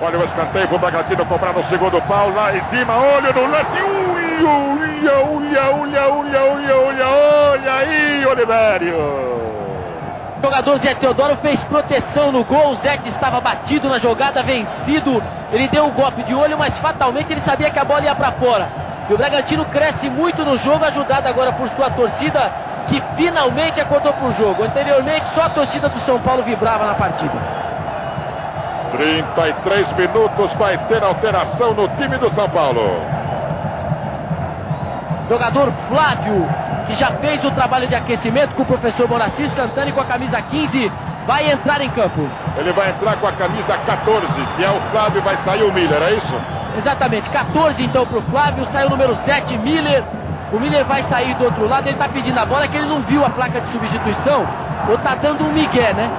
Speaker 1: Olha o escanteio para o Bragantino cobrar no segundo pau, lá em cima, olha no lance, uia, uia, uia, uia, uia, uia, uia, olha aí, Olivério.
Speaker 4: O jogador Zé Teodoro fez proteção no gol. O Zé estava batido na jogada, vencido. Ele deu um golpe de olho, mas fatalmente ele sabia que a bola ia para fora. E o Bragantino cresce muito no jogo, ajudado agora por sua torcida, que finalmente acordou para o jogo. Anteriormente, só a torcida do São Paulo vibrava na partida.
Speaker 1: 33 minutos vai ter alteração no time do São Paulo.
Speaker 4: Jogador Flávio, que já fez o trabalho de aquecimento com o professor Bonacir Santana e com a camisa 15, vai entrar em campo.
Speaker 1: Ele vai entrar com a camisa 14. Se é o Flávio, vai sair o Miller, é isso?
Speaker 4: Exatamente, 14 então para o Flávio, saiu o número 7, Miller. O Miller vai sair do outro lado, ele está pedindo a bola, que ele não viu a placa de substituição, ou está dando um migué, né?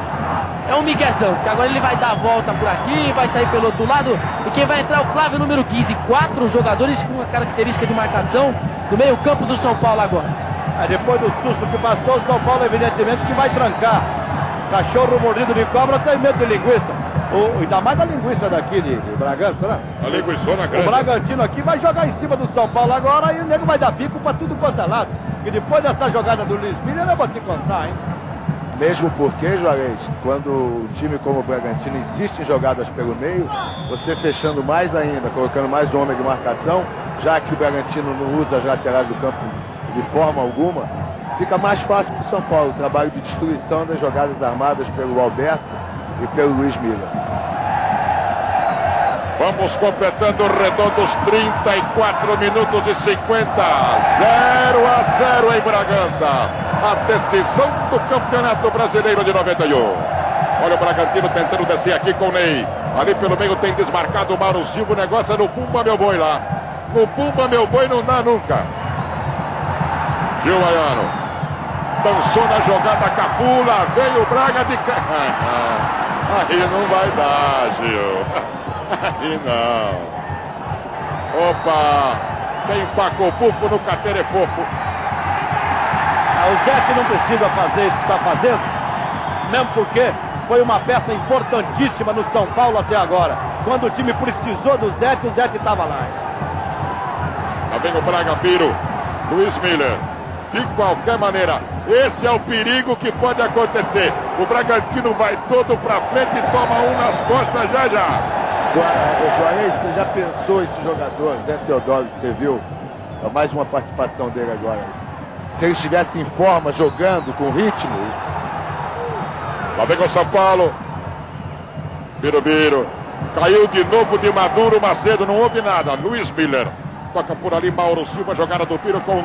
Speaker 4: É um miguezão, que agora ele vai dar a volta por aqui, vai sair pelo outro lado, e quem vai entrar é o Flávio, número 15. Quatro jogadores com a característica de marcação do meio campo do São Paulo agora.
Speaker 5: Depois do susto que passou, o São Paulo evidentemente que vai trancar. Cachorro mordido de cobra tem medo de linguiça. O, ainda mais da linguiça daqui de, de Bragança, né?
Speaker 1: A linguiçona grande.
Speaker 5: O Bragantino aqui vai jogar em cima do São Paulo agora e o nego vai dar bico pra tudo quanto é lado. E depois dessa jogada do Luiz Miller, eu vou te contar, hein?
Speaker 6: Mesmo porque, Juarez, quando o time como o Bragantino insiste em jogadas pelo meio, você fechando mais ainda, colocando mais homem de marcação, já que o Bragantino não usa as laterais do campo de forma alguma, fica mais fácil para o São Paulo o trabalho de destruição das jogadas armadas pelo Alberto e pelo Luiz Miller.
Speaker 1: Vamos completando redondos 34 minutos e 50. 0 a 0 em Bragança. A decisão do Campeonato Brasileiro de 91. Olha o Bragantino tentando descer aqui com o Ney. Ali pelo meio tem desmarcado o Mauro Silva. O negócio é no Pumba Meu Boi lá. No Pumba Meu Boi não dá nunca. Gil Baiano. Dançou na jogada Capula. Veio o Braga de. *laughs* Aí não vai dar, Gil. *laughs* Aí não. Opa! Quem empacou pufo no cateiro é fofo.
Speaker 5: Ah, O Zete não precisa fazer isso que está fazendo, mesmo porque foi uma peça importantíssima no São Paulo até agora. Quando o time precisou do Zete, o Zete estava lá.
Speaker 1: Lá vem o Braga Piro. Luiz Miller. De qualquer maneira, esse é o perigo que pode acontecer. O Bragantino vai todo pra frente e toma um nas costas já já.
Speaker 6: Agora, Juarez, você já pensou esse jogador, Zé Teodoro, você viu? É mais uma participação dele agora. Se ele estivesse em forma, jogando, com ritmo,
Speaker 1: Lá vem com o São Paulo. Biro. Caiu de novo de Maduro Macedo, não houve nada. Luiz Miller. Toca por ali Mauro Silva, jogada do Biro com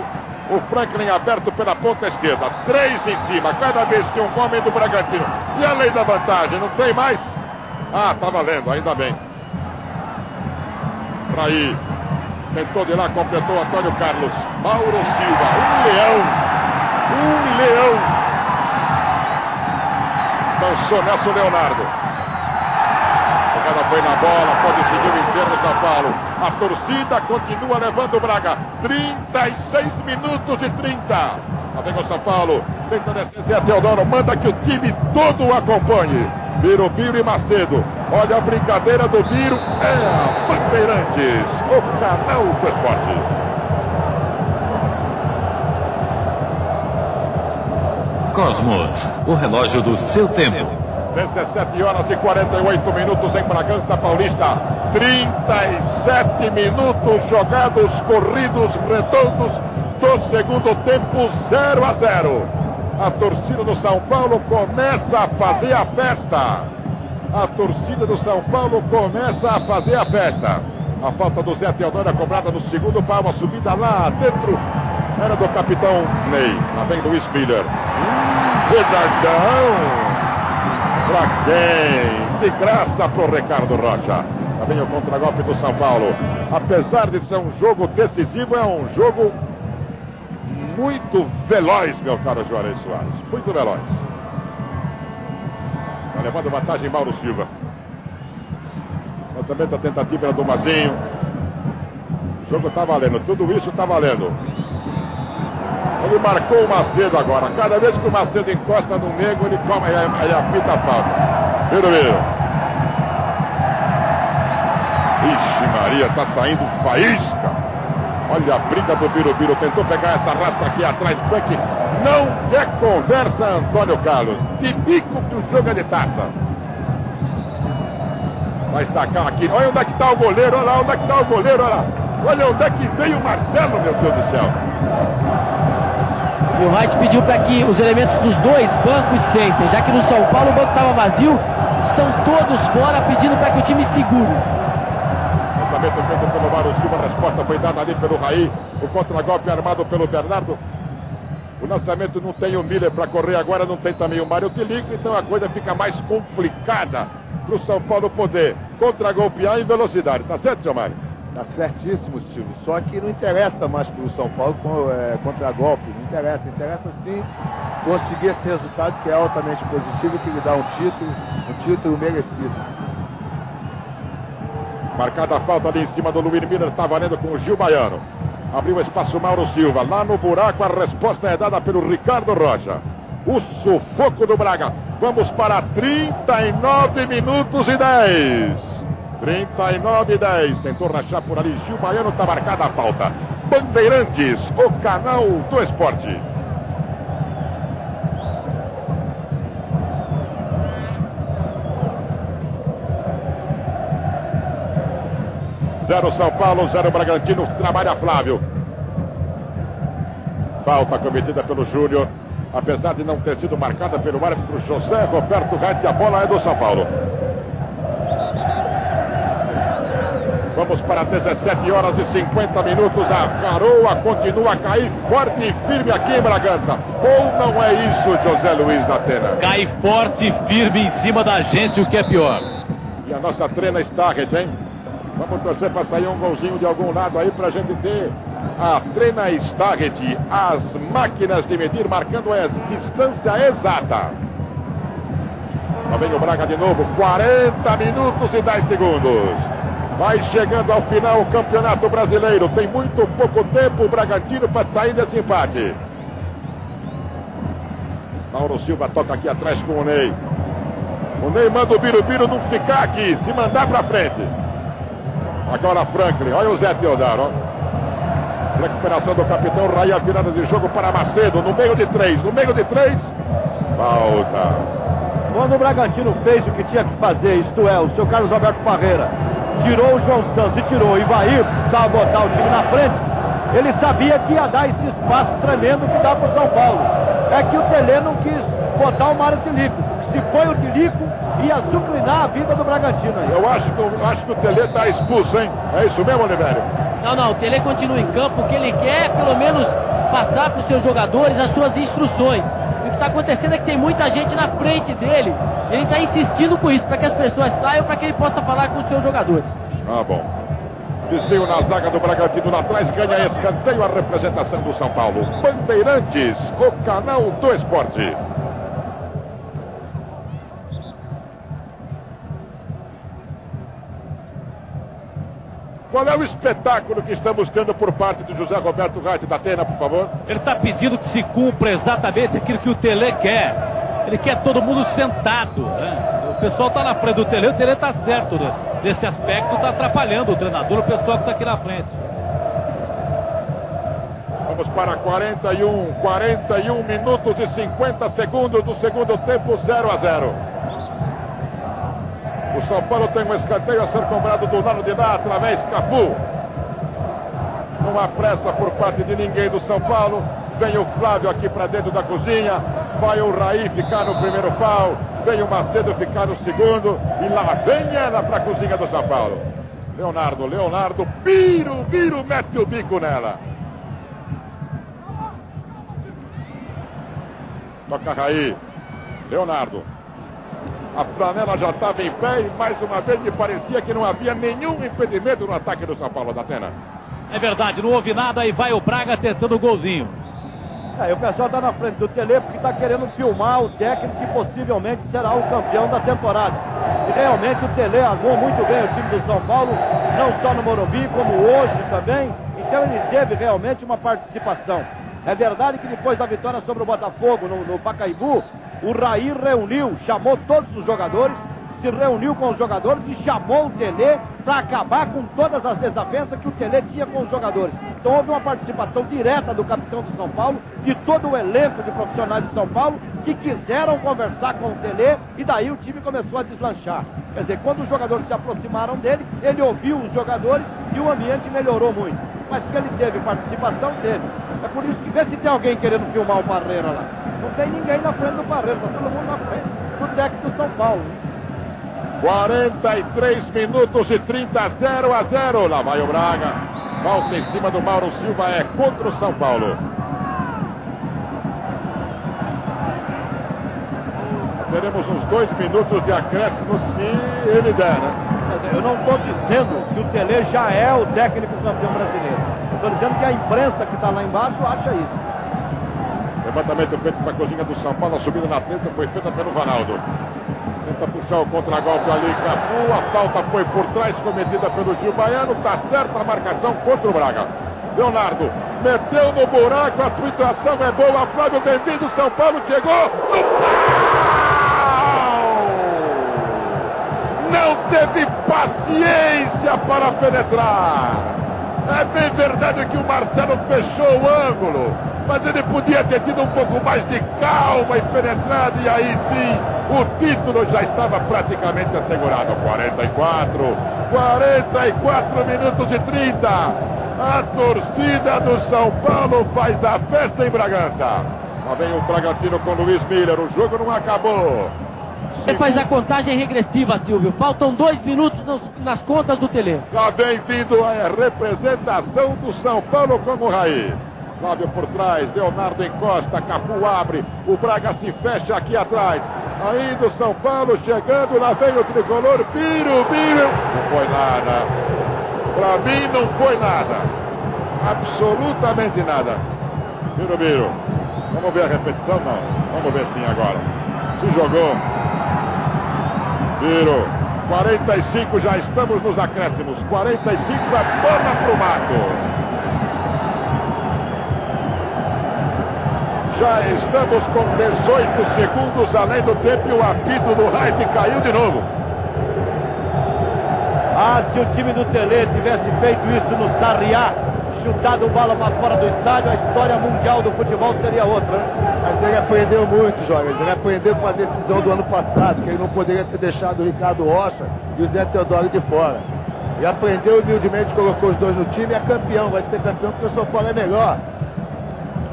Speaker 1: o Franklin aberto pela ponta esquerda. Três em cima, cada vez que um homem do Bragantino. E a lei da vantagem, não tem mais? Ah, tá valendo, ainda bem. Pra aí. Tentou de lá, completou Antônio Carlos. Mauro Silva, um leão. Um leão. Dançou Nelson Leonardo. A jogada foi na bola, pode seguir o interno São Paulo. A torcida continua levando o Braga. 36 minutos e 30. Lá vem o São Paulo. Tenta descer Zé Teodoro. Manda que o time todo o acompanhe. Biro, Biro e Macedo. Olha a brincadeira do Biro. É a Bandeirantes, o canal do esporte.
Speaker 2: Cosmos, o relógio do seu tempo.
Speaker 1: 17 horas e 48 minutos em Bragança Paulista. 37 minutos jogados, corridos, redondos do segundo tempo, 0 a 0. A torcida do São Paulo começa a fazer a festa. A torcida do São Paulo começa a fazer a festa. A falta do Zé Teodoro é cobrada no segundo pau, a subida lá dentro era do capitão Ney. Lá vem Luiz Miller. Hum! Pra quem? De graça pro Ricardo Rocha. Vem o contragolpe do São Paulo. Apesar de ser um jogo decisivo, é um jogo muito veloz, meu caro Juarez Soares. Muito veloz. Tá levando vantagem Mauro Silva. Lançamento a tentativa do Mazinho. O jogo tá valendo, tudo isso tá valendo. Ele marcou o Macedo agora. Cada vez que o Macedo encosta no nego, ele, come, ele, apita a falta. Viro, viro. Ixi, Maria, tá saindo faísca. Olha a briga do Birubiru. Tentou pegar essa raspa aqui atrás. Que Não quer conversa, Antônio Carlos. De bico que o jogo é de taça. Vai sacar aqui. Olha onde é que está o goleiro. Olha lá onde é que está o goleiro. Olha lá. Olha onde é que veio o Marcelo, meu Deus do céu.
Speaker 4: O Wright pediu para que os elementos dos dois bancos sentem, já que no São Paulo o banco estava vazio, estão todos fora pedindo para que o time segure.
Speaker 1: Lançamento feito pelo Mário Silva, a resposta foi dada ali pelo Raí, o contra-golpe armado pelo Bernardo. O lançamento não tem o Miller para correr agora, não tem também o Mário Tilico, então a coisa fica mais complicada para o São Paulo poder contra-golpear em velocidade. Tá certo, seu Mário?
Speaker 6: Tá certíssimo, Silvio. Só que não interessa mais para o São Paulo é, contra-golpe. Não interessa. Interessa sim conseguir esse resultado que é altamente positivo, que lhe dá um título, um título merecido.
Speaker 1: Marcada a falta ali em cima do Luiz Miller, está valendo com o Gil Baiano. Abriu espaço Mauro Silva. Lá no buraco, a resposta é dada pelo Ricardo Rocha. O sufoco do Braga. Vamos para 39 minutos e 10. 39 e 10. Tentou rachar por ali. Gil Baiano está marcada a falta. Bandeirantes, o canal do esporte. Zero São Paulo, zero Bragantino. Trabalha Flávio. Falta cometida pelo Júnior. Apesar de não ter sido marcada pelo árbitro José Roberto Reit, a bola é do São Paulo. Vamos para 17 horas e 50 minutos. A garoa continua a cair forte e firme aqui em Bragança. Ou não é isso, José Luiz da Atena?
Speaker 3: Cai forte e firme em cima da gente, o que é pior.
Speaker 1: E a nossa trena Starret, hein? Vamos torcer para sair um golzinho de algum lado aí para a gente ter a trena Starret, as máquinas de medir marcando a distância exata. Lá vem o Braga de novo, 40 minutos e 10 segundos. Vai chegando ao final o Campeonato Brasileiro. Tem muito pouco tempo o Bragantino para sair desse empate. Mauro Silva toca aqui atrás com o Ney. O Ney manda o Birubiru não ficar aqui, se mandar para frente. Agora Franklin, olha o Zé Teodoro. Recuperação do capitão Raí, a virada de jogo para Macedo, no meio de três, no meio de três. Falta.
Speaker 5: Quando o Bragantino fez o que tinha que fazer, isto é, o seu Carlos Alberto Parreira, tirou o João Santos e tirou o Ivair, precisava botar o time na frente, ele sabia que ia dar esse espaço tremendo que dá para o São Paulo. É que o Tele não quis botar o Mário Tilico. Se põe o Tilico, ia suclinar a vida do Bragantino. Aí.
Speaker 1: Eu acho que, eu acho que o Tele está expulso, hein? É isso mesmo, Oliveira?
Speaker 4: Não, não, o Tele continua em campo, o que ele quer é pelo menos passar para os seus jogadores as suas instruções. O que está acontecendo é que tem muita gente na frente dele. Ele está insistindo com isso, para que as pessoas saiam, para que ele possa falar com os seus jogadores.
Speaker 1: Ah, bom. Desvio na zaga do Bragantino lá atrás, ganha escanteio a representação do São Paulo. Bandeirantes, o canal do esporte. Qual é o espetáculo que estamos tendo por parte de José Roberto Reit da Atena, por favor?
Speaker 3: Ele está pedindo que se cumpra exatamente aquilo que o Tele quer. Ele quer todo mundo sentado. Né? O pessoal está na frente do Tele, o Tele está certo né? nesse aspecto, está atrapalhando o treinador, o pessoal que está aqui na frente.
Speaker 1: Vamos para 41, 41 minutos e 50 segundos do segundo tempo, 0 a 0. São Paulo tem um escanteio a ser cobrado do lado de lá, através Cafu. Há pressa por parte de ninguém do São Paulo. Vem o Flávio aqui para dentro da cozinha. Vai o Raí ficar no primeiro pau. Vem o Macedo ficar no segundo. E lá vem ela para a cozinha do São Paulo. Leonardo, Leonardo, Piro, Piro, mete o bico nela. Toca Raí. Leonardo. A flanela já estava em pé e mais uma vez me parecia que não havia nenhum impedimento no ataque do São Paulo da Atena.
Speaker 3: É verdade, não houve nada e vai o Braga tentando o golzinho.
Speaker 5: É, o pessoal está na frente do Tele porque está querendo filmar o técnico que possivelmente será o campeão da temporada. E realmente o Tele armou muito bem o time do São Paulo, não só no Morumbi, como hoje também. Então ele teve realmente uma participação. É verdade que depois da vitória sobre o Botafogo no, no Pacaembu, o Raí reuniu, chamou todos os jogadores, se reuniu com os jogadores e chamou o Tele para acabar com todas as desavenças que o Tele tinha com os jogadores. Então houve uma participação direta do capitão do São Paulo, de todo o elenco de profissionais de São Paulo, que quiseram conversar com o Tele e daí o time começou a deslanchar. Quer dizer, quando os jogadores se aproximaram dele, ele ouviu os jogadores e o ambiente melhorou muito. Mas que ele teve participação, teve. É por isso que vê se tem alguém querendo filmar o Parreira lá. Não tem ninguém na frente do Parreira, tá todo mundo na frente do técnico do São Paulo.
Speaker 1: 43 minutos e 30, 0 a 0. Lá vai o Braga. Volta em cima do Mauro Silva, é contra o São Paulo. Teremos uns dois minutos de acréscimo se ele der, né?
Speaker 5: Eu não estou dizendo que o Tele já é o técnico campeão brasileiro. Estou dizendo que a imprensa que está lá embaixo acha isso.
Speaker 1: Levantamento feito para a cozinha do São Paulo, a subida na frente foi feita pelo Ronaldo. Tenta puxar o contragolpe ali, Capu. A falta foi por trás, cometida pelo Gil Baiano. Tá certa a marcação contra o Braga. Leonardo meteu no buraco, a situação é boa. Flávio, bem-vindo. São Paulo chegou no não teve paciência para penetrar. É bem verdade que o Marcelo fechou o ângulo, mas ele podia ter tido um pouco mais de calma e penetrado, e aí sim o título já estava praticamente assegurado. 44, 44 minutos e 30. A torcida do São Paulo faz a festa em Bragança. Lá vem o Bragantino com Luiz Miller. O jogo não acabou.
Speaker 4: Faz a contagem regressiva, Silvio. Faltam dois minutos nas, nas contas do Tele.
Speaker 1: Já bem-vindo à representação do São Paulo como Raí. Flávio por trás, Leonardo encosta, Capu abre, o Braga se fecha aqui atrás. Ainda o São Paulo chegando, lá vem o tricolor, Biro, Biro. Não foi nada. Pra mim não foi nada. Absolutamente nada. Biro, Biro. Vamos ver a repetição? Não. Vamos ver sim agora. Se jogou. Biro. 45, já estamos nos acréscimos. 45, a bola pro mato. Já estamos com 18 segundos além do tempo e o apito do Raid caiu de novo.
Speaker 5: Ah, se o time do Tele tivesse feito isso no Sarriá, chutado bola para fora do estádio, a história mundial do futebol seria outra. Né?
Speaker 6: Mas ele aprendeu muito, Jorge. Ele aprendeu com a decisão do ano passado, que ele não poderia ter deixado o Ricardo Rocha e o Zé Teodoro de fora. E aprendeu humildemente, colocou os dois no time e é campeão. Vai ser campeão porque o São Paulo é melhor.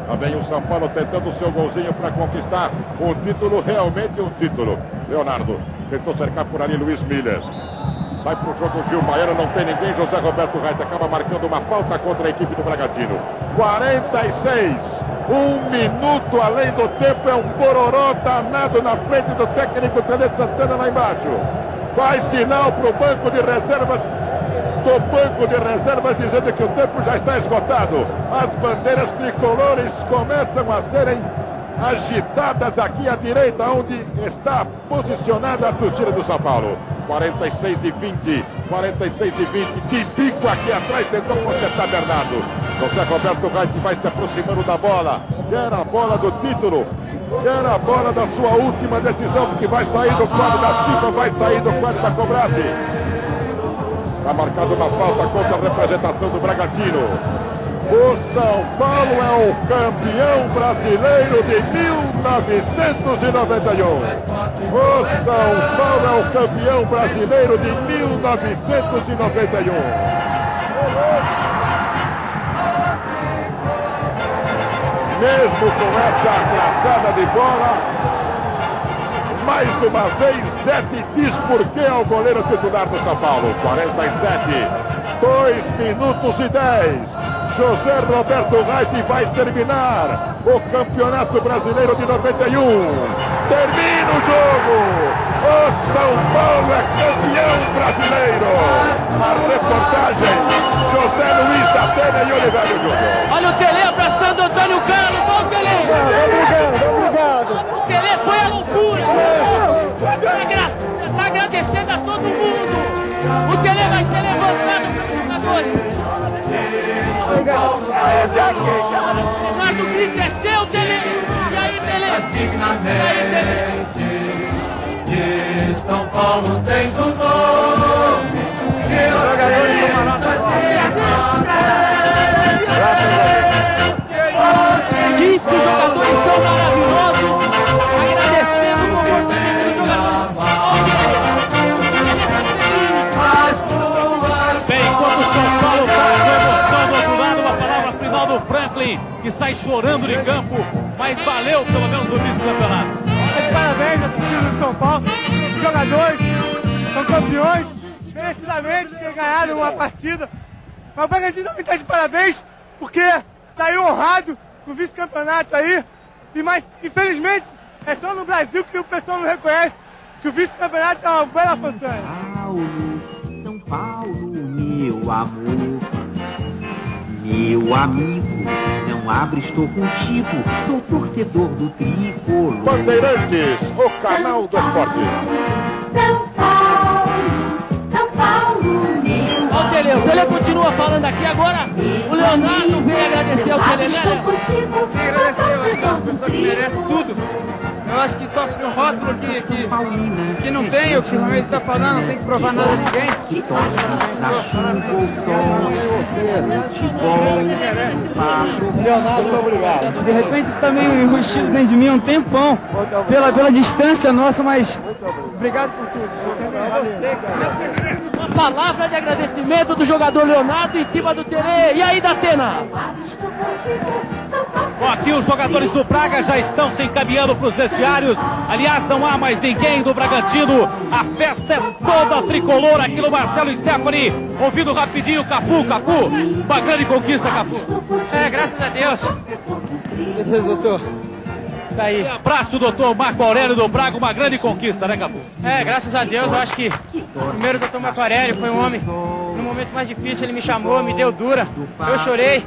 Speaker 1: Também o São Paulo tentando o seu golzinho para conquistar um título, realmente um título. Leonardo tentou cercar por ali Luiz Miller. Sai pro jogo Gil Baiano, não tem ninguém. José Roberto Reis acaba marcando uma falta contra a equipe do Bragantino. 46. Um minuto além do tempo. É um pororó danado na frente do técnico Tele Santana lá embaixo. Faz sinal pro banco de reservas do banco de reservas dizendo que o tempo já está esgotado. As bandeiras tricolores começam a serem agitadas aqui à direita, onde está posicionada a torcida do São Paulo. 46 e 20, 46 e 20, de bico aqui atrás, tentou consertar Bernardo. José Roberto Reis vai se aproximando da bola. Quer a bola do título, quer a bola da sua última decisão, que vai sair do quadro da FIFA, vai sair do quadro da Cobrade. Está marcado uma falta contra a representação do Bragantino. O São Paulo é o campeão brasileiro de 1991. O São Paulo é o campeão brasileiro de 1991. Mesmo com essa abraçada de bola, mais uma vez, Zete diz por que é o goleiro titular do São Paulo. 47, 2 minutos e 10. José Roberto Reis vai terminar o Campeonato Brasileiro de 91. Termina o jogo. O São Paulo é campeão brasileiro.
Speaker 4: Leonardo Brito é seu, Tele. E aí, Tele? E aí, Tele?
Speaker 10: São Paulo tem um nome.
Speaker 4: Diz que os jogadores são maravilhosos,
Speaker 3: Franklin, que sai chorando de campo, mas valeu pelo menos o vice-campeonato.
Speaker 11: Parabéns à torcida do São Paulo, os jogadores são campeões, merecidamente ter ganhado uma partida. Mas o Bragantino também está de parabéns, porque saiu honrado com o vice-campeonato aí. E mas, infelizmente, é só no Brasil que o pessoal não reconhece que o vice-campeonato é uma bela façanha.
Speaker 12: Paulo, São Paulo, meu amor, meu amigo, abre, estou contigo, sou torcedor do tricolor.
Speaker 1: Bandeirantes, o canal do esporte.
Speaker 10: São Paulo, São Paulo, meu
Speaker 4: Ó o Tele, o Tele continua falando aqui agora. O Leonardo veio agradecer ao Tele, né?
Speaker 10: Estou contigo, sou torcedor do
Speaker 11: merece
Speaker 10: tricolor.
Speaker 11: tudo. Eu acho que sofre um rótulo que, que, que não tem, o que o está falando, não tem que provar nada a ninguém.
Speaker 12: Que torce na chuva ou sol, futebol.
Speaker 11: Leonardo, obrigado. De repente isso também enrustido dentro de mim há um tempão, pela, pela distância nossa, mas obrigado por tudo.
Speaker 4: Uma palavra de agradecimento do jogador Leonardo em cima do Tele. E aí, Datena?
Speaker 3: Bom, aqui os jogadores do Braga já estão se encaminhando para os vestiários. Aliás, não há mais ninguém do Bragantino. A festa é toda tricolor aqui no Marcelo Stefani. Ouvindo rapidinho, Cafu, Cafu. Uma grande conquista, Cafu.
Speaker 11: É, graças a Deus. Beleza, doutor. Tá aí.
Speaker 3: Abraço, doutor Marco Aurélio do Braga. Uma grande conquista, né, Cafu?
Speaker 11: É, graças a Deus, eu acho que primeiro o doutor Macarelli foi um homem, no momento mais difícil, ele me chamou, me deu dura, eu chorei.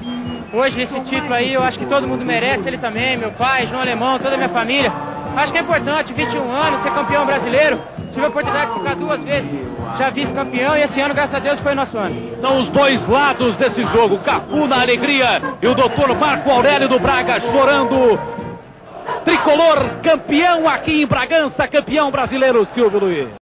Speaker 11: Hoje esse título aí, eu acho que todo mundo merece, ele também, meu pai, João Alemão, toda a minha família. Acho que é importante, 21 anos, ser campeão brasileiro. Tive a oportunidade de ficar duas vezes, já vice-campeão, e esse ano, graças a Deus, foi nosso ano.
Speaker 3: São os dois lados desse jogo. Cafu na alegria e o doutor Marco Aurélio do Braga chorando. Tricolor campeão aqui em Bragança, campeão brasileiro Silvio Luiz.